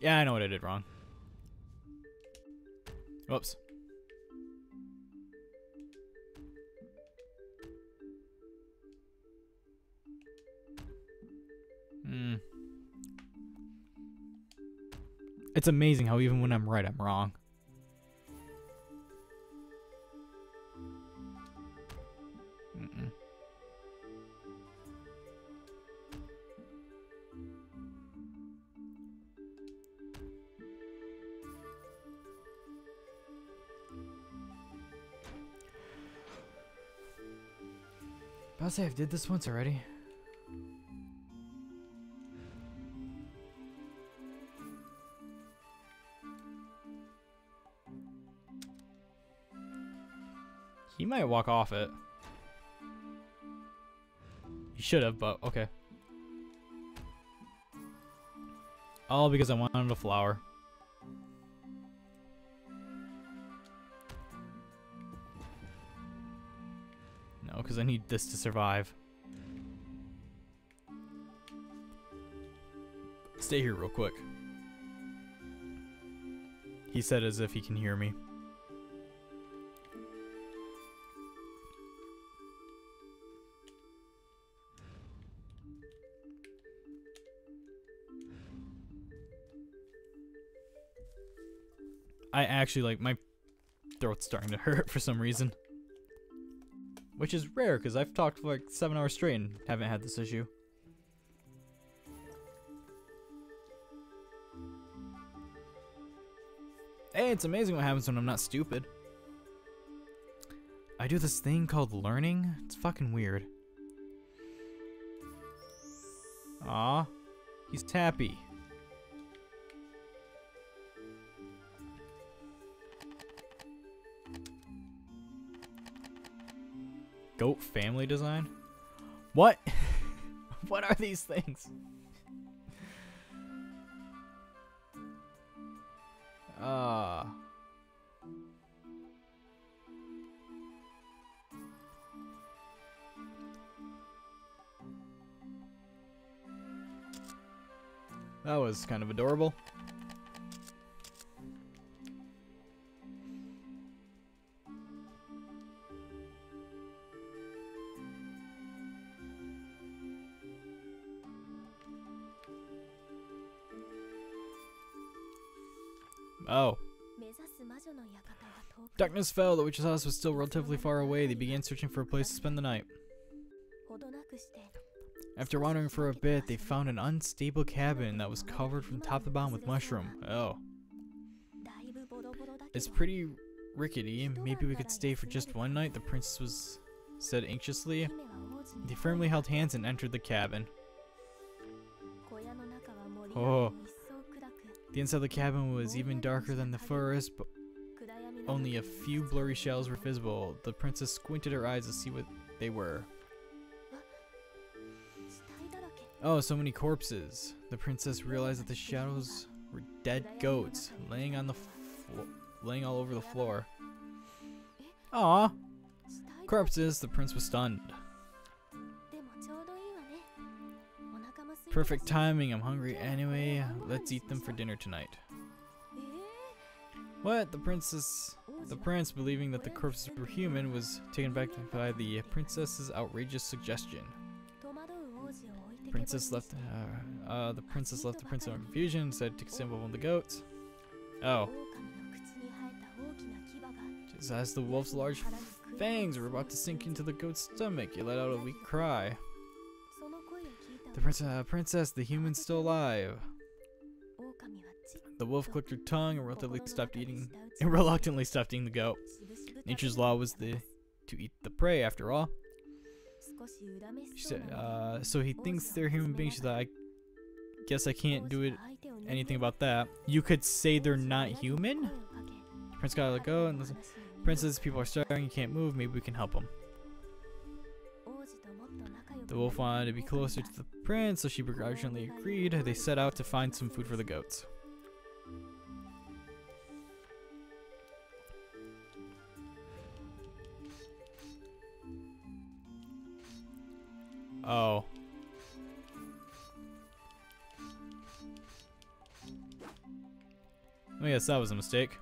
Yeah, I know what I did wrong. Whoops. It's amazing how even when I'm right, I'm wrong. I'll say I've did this once already. Might walk off it. You should have, but okay. All because I wanted a flower. No, because I need this to survive. Stay here real quick. He said as if he can hear me. Actually like my throat's starting to [laughs] hurt for some reason. Which is rare because I've talked for like seven hours straight and haven't had this issue. Hey, it's amazing what happens when I'm not stupid. I do this thing called learning. It's fucking weird. Aw, he's tappy. Goat family design? What? [laughs] what are these things? Ah. That was kind of adorable. Darkness fell, the witch's house was still relatively far away. They began searching for a place to spend the night. After wandering for a bit, they found an unstable cabin that was covered from top to bottom with mushroom. Oh. It's pretty rickety. Maybe we could stay for just one night, the princess was said anxiously. They firmly held hands and entered the cabin. Oh. The inside of the cabin was even darker than the forest, but only a few blurry shells were visible. The princess squinted her eyes to see what they were. Oh, so many corpses. The princess realized that the shadows were dead goats laying on the laying all over the floor. Ah, Corpses, the prince was stunned. Perfect timing, I'm hungry anyway. Let's eat them for dinner tonight. But The princess... The prince, believing that the corpses were human, was taken back by the princess's outrageous suggestion. The princess left... Uh, uh, the princess left the prince in confusion and said to assemble one of the goats. Oh. Just as the wolf's large fangs were about to sink into the goat's stomach, it let out a weak cry. The prince, uh, princess, the human's still alive. The wolf clicked her tongue and reluctantly stopped eating and reluctantly stopped eating the goat. Nature's law was the to eat the prey after all. She said, uh, so he thinks they're human beings. I guess I can't do it anything about that. You could say they're not human? Prince gotta let go and listen. Princess, people are starving, you can't move, maybe we can help them. The wolf wanted to be closer to the prince, so she begrudgingly agreed. They set out to find some food for the goats. Oh. I guess that was a mistake.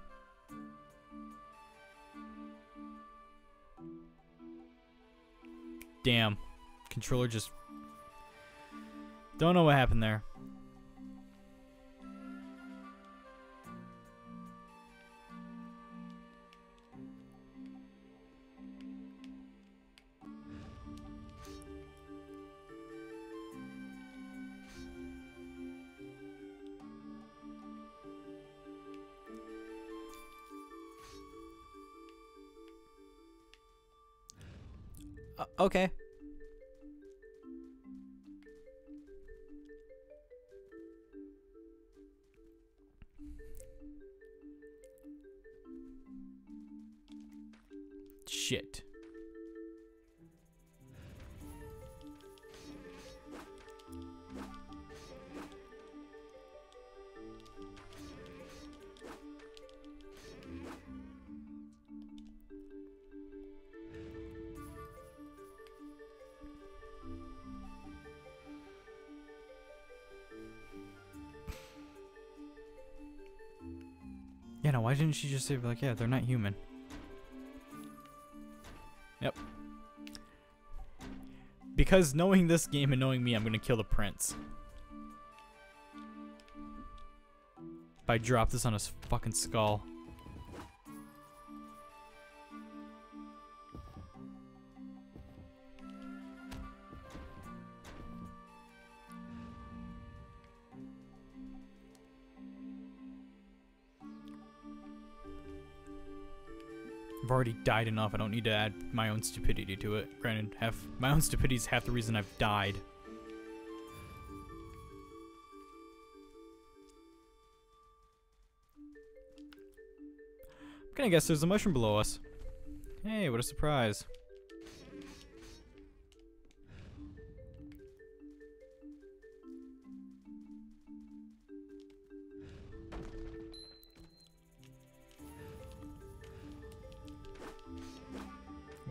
Damn. Controller just don't know what happened there. Okay. Why didn't she just say, like, yeah, they're not human? Yep. Because knowing this game and knowing me, I'm gonna kill the prince. If I drop this on his fucking skull. Died enough. I don't need to add my own stupidity to it. Granted, half my own stupidity is half the reason I've died. I'm gonna guess there's a mushroom below us. Hey, what a surprise.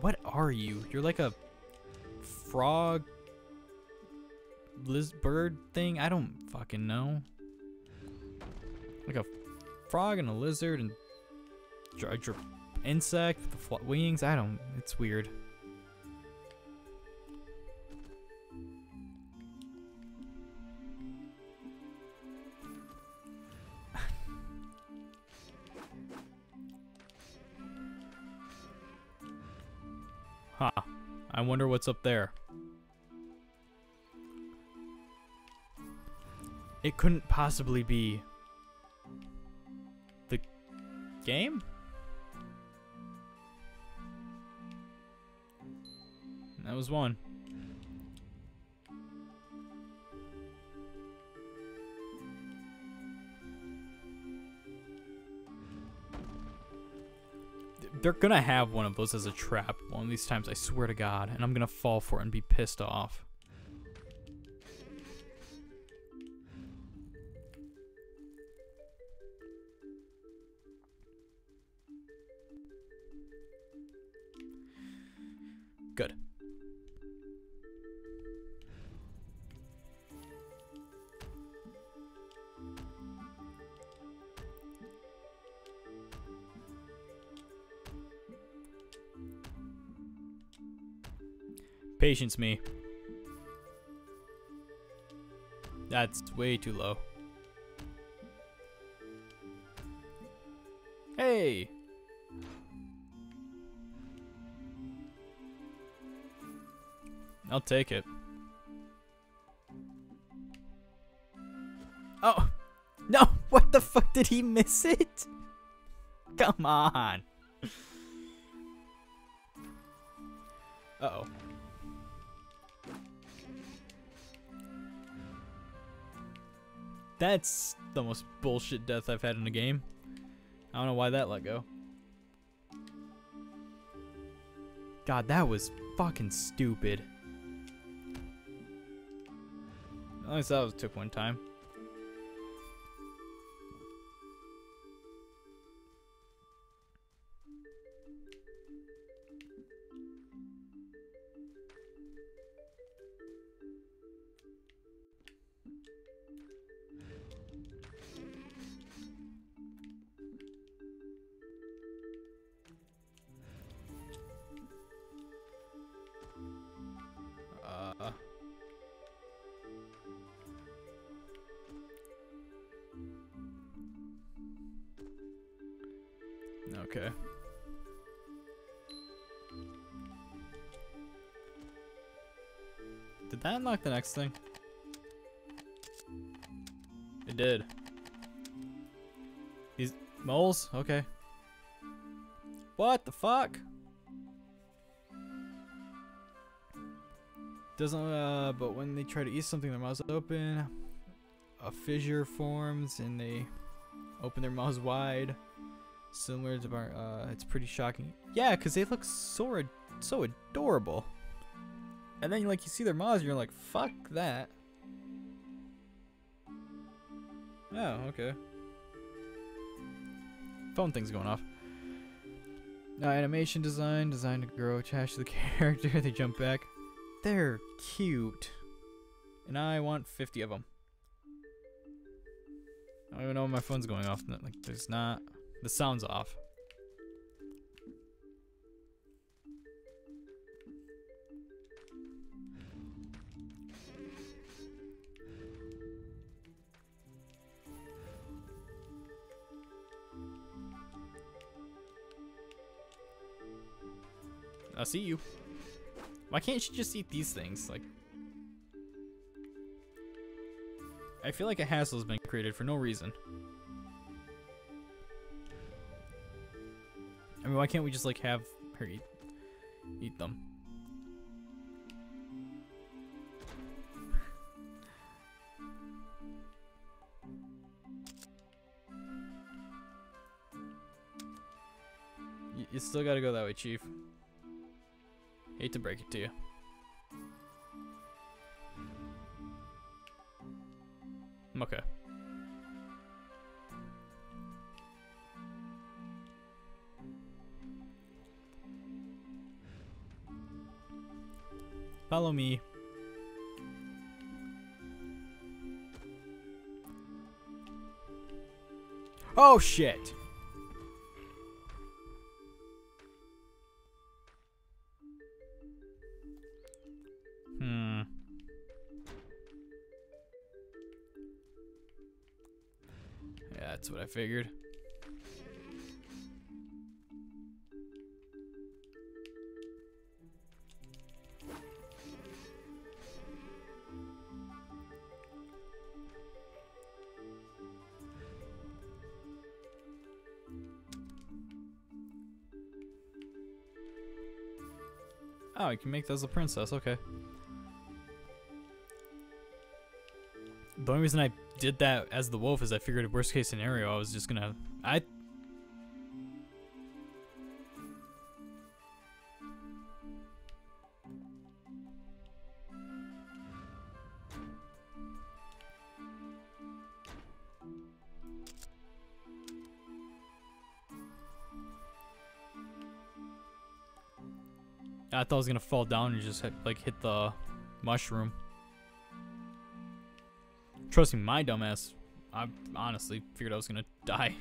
What are you? You're like a frog liz bird thing? I don't fucking know. Like a frog and a lizard and insect with the wings. I don't. It's weird. What's up there. It couldn't possibly be the game? That was one. They're gonna have one of those as a trap one of these times, I swear to God, and I'm gonna fall for it and be pissed off. Patience me. That's way too low. Hey! I'll take it. Oh! No! [laughs] What the fuck? Did he miss it? Come on! That's the most bullshit death I've had in a game. I don't know why that let go. God, that was fucking stupid. At least that was took one time. Okay. Did that unlock the next thing? It did. These moles? Okay. What the fuck? Doesn't, uh, but when they try to eat something, their mouths open. A fissure forms and they open their mouths wide. Similar to our, uh, it's pretty shocking. Yeah, because they look so, ad- so adorable. And then, like, you see their and you're like, fuck that. Oh, okay. Phone thing's going off. Uh, animation design, designed to grow attached to the [laughs] character. they jump back. They're cute. And I want 50 of them. I don't even know when my phone's going off. Like, there's not. The sound's off. I see you. Why can't you just eat these things? Like, I feel like a hassle's been created for no reason. Mean, why can't we just like have her eat eat them? You, you still gotta go that way, Chief. Hate to break it to you. Okay. Follow me. Oh shit! Hmm. Yeah, that's what I figured. Oh, can make that as a princess. Okay. The only reason I did that as the wolf is I figured worst case scenario I was just gonna I thought I was gonna fall down and just hit, like hit the mushroom. Trust me, my dumbass. I honestly figured I was gonna die.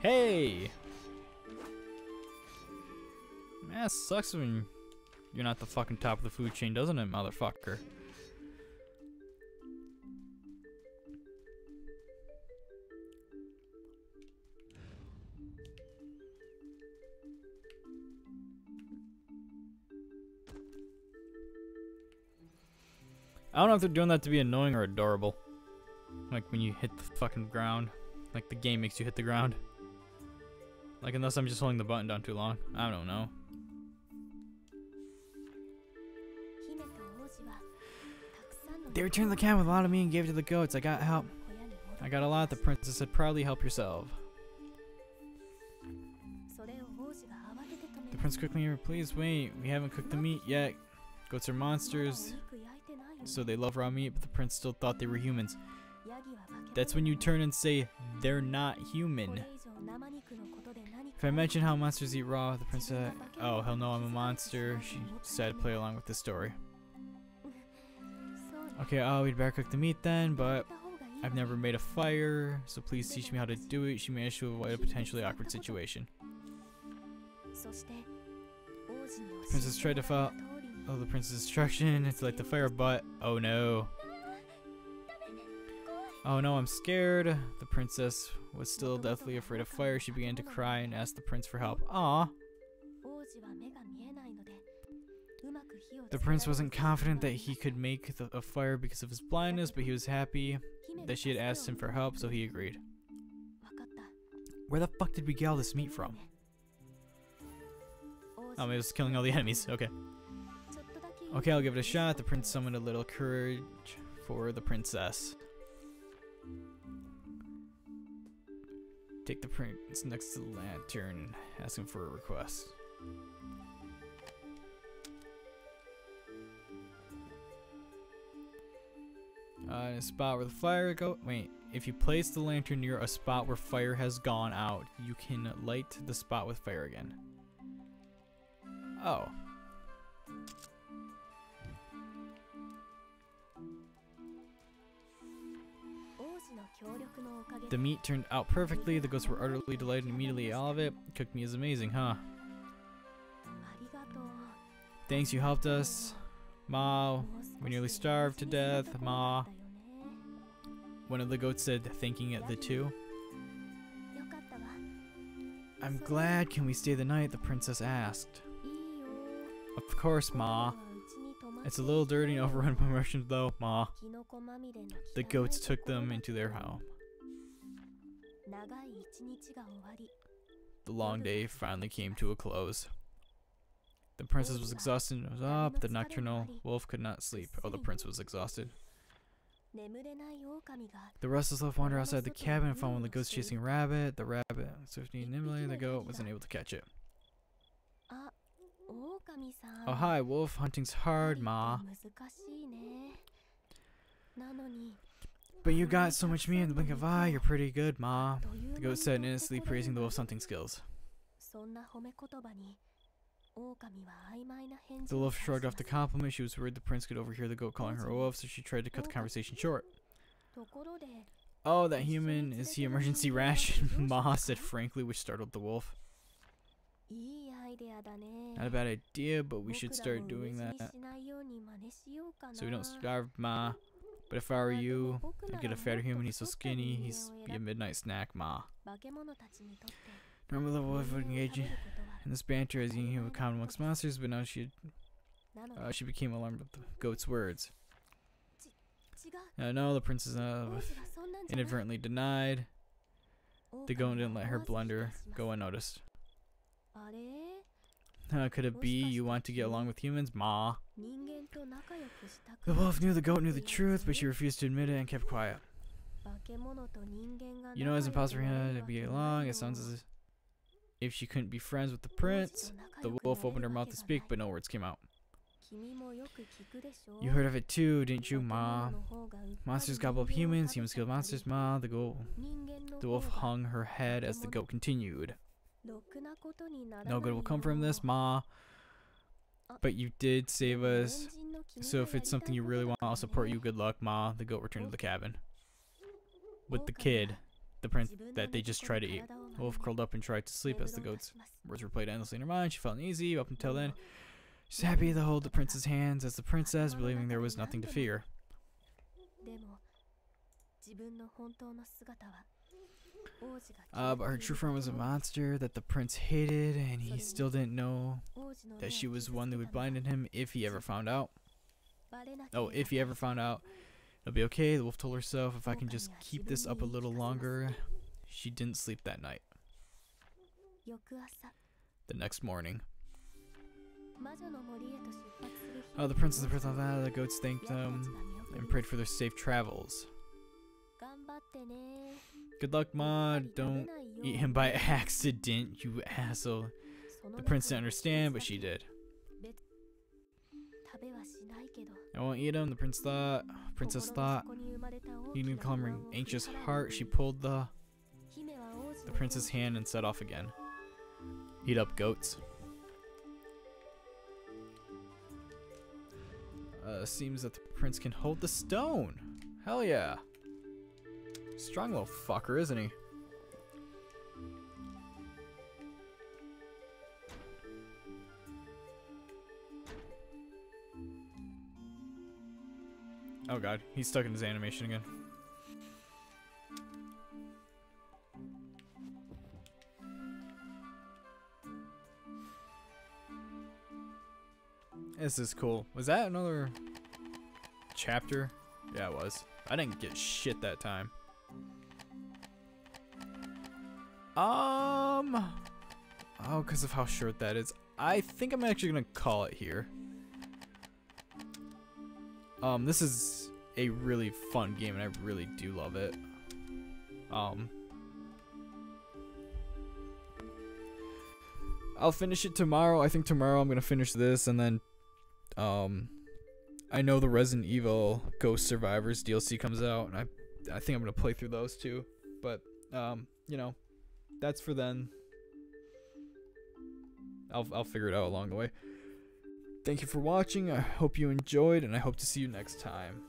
Hey! Man, sucks when you're not the fucking top of the food chain, doesn't it, motherfucker? I don't know if they're doing that to be annoying or adorable. Like when you hit the fucking ground. Like the game makes you hit the ground. Like unless I'm just holding the button down too long. I don't know. They returned the can with a lot of me and gave it to the goats. I got help. I got a lot. The princess said, proudly help yourself. The prince quickly, please wait. We haven't cooked the meat yet. Goats are monsters so they love raw meat, but the prince still thought they were humans. That's when you turn and say, they're not human. If I mention how monsters eat raw, the prince said, oh, hell no, I'm a monster. She decided to play along with the story. Okay, oh, we'd better cook the meat then, but I've never made a fire, so please teach me how to do it. She managed to avoid a potentially awkward situation. The princess tried to Oh, the prince's destruction. It's like the fire, but oh no. Oh no, I'm scared. The princess was still deathly afraid of fire. She began to cry and asked the prince for help. Ah. The prince wasn't confident that he could make the, a fire because of his blindness, but he was happy that she had asked him for help, so he agreed. Where the fuck did we get all this meat from? Oh, it was killing all the enemies. Okay. Okay, I'll give it a shot. The prince summoned a little courage for the princess. Take the prince next to the lantern, ask him for a request. Uh, in a spot where the fire go. Wait, if you place the lantern near a spot where fire has gone out, you can light the spot with fire again. Oh, The meat turned out perfectly. The ghosts were utterly delighted and immediately all of it. Cooked meat is amazing, huh? Thanks, you helped us. Ma, we nearly starved to death. Ma. One of the goats said, thanking at the two. I'm glad. Can we stay the night? The princess asked. Of course, Ma. It's a little dirty and overrun by Russians though, ma. The goats took them into their home. The long day finally came to a close. The princess was exhausted and was up. The nocturnal wolf could not sleep. Oh, the prince was exhausted. The restless wolf wandered outside the cabin and found one of the goats chasing a rabbit. The rabbit, swiftly and nimbly, the goat was unable to catch it. Oh, hi, wolf hunting's hard, Ma. But you got so much me in the blink of eye, you're pretty good, Ma. The goat said, innocently praising the wolf's hunting skills. The wolf shrugged off the compliment. She was worried the prince could overhear the goat calling her a wolf, so she tried to cut the conversation short. Oh, that human, is he emergency ration? [laughs] Ma said frankly, which startled the wolf. Not a bad idea, but we should start doing that. So we don't starve Ma. But if I were you, I'd get a fat human. He's so skinny. He's be a midnight snack, Ma. Normal level of engagement in this banter as you would common amongst monsters, but now she uh, she became alarmed with the goat's words. Uh, no, the princess uh, inadvertently denied. The goat didn't let her blunder go unnoticed. Uh, could it be you want to get along with humans? Ma. The wolf knew the goat knew the truth, but she refused to admit it and kept quiet. You know it's impossible for her to be along. It sounds as if she couldn't be friends with the prince. The wolf opened her mouth to speak, but no words came out. You heard of it too, didn't you, Ma? Monsters gobble up humans, humans kill monsters, Ma. The goat. The wolf hung her head as the goat continued. No good will come from this, Ma. Uh, but you did save us. So if it's something you really want, I'll support you. Good luck, Ma. The goat returned to the cabin. With the kid, the prince that they just tried to eat. Wolf curled up and tried to sleep as the goat's words were played endlessly in her mind. She felt uneasy up until then. She's happy to hold the prince's hands as the princess, believing there was nothing to fear. Uh, but her true friend was a monster that the prince hated, and he still didn't know that she was one that would blind him if he ever found out. Oh, if he ever found out, it'll be okay. The wolf told herself, if I can just keep this up a little longer. She didn't sleep that night. The next morning. Oh, the prince and the princess, the goats thanked them and prayed for their safe travels. Good luck, Mod. Don't eat him by [laughs] accident, you asshole. The prince didn't understand, but she did. I won't eat him, the prince thought. Princess thought. Needing to calming, anxious heart, she pulled the, the prince's hand and set off again. Eat up goats. Uh, seems that the prince can hold the stone. Hell yeah. Strong little fucker, isn't he? Oh god, he's stuck in his animation again. This is cool. Was that another chapter? Yeah, it was. I didn't get shit that time. Um. Oh, because of how short that is. I think I'm actually gonna call it here. Um, this is a really fun game, and I really do love it. Um. I'll finish it tomorrow. I think tomorrow I'm gonna finish this, and then, um, I know the Resident Evil Ghost Survivors DLC comes out, and I, I think I'm gonna play through those too. But, um, you know, that's for then. I'll I'll figure it out along the way. Thank you for watching. I hope you enjoyed, and I hope to see you next time.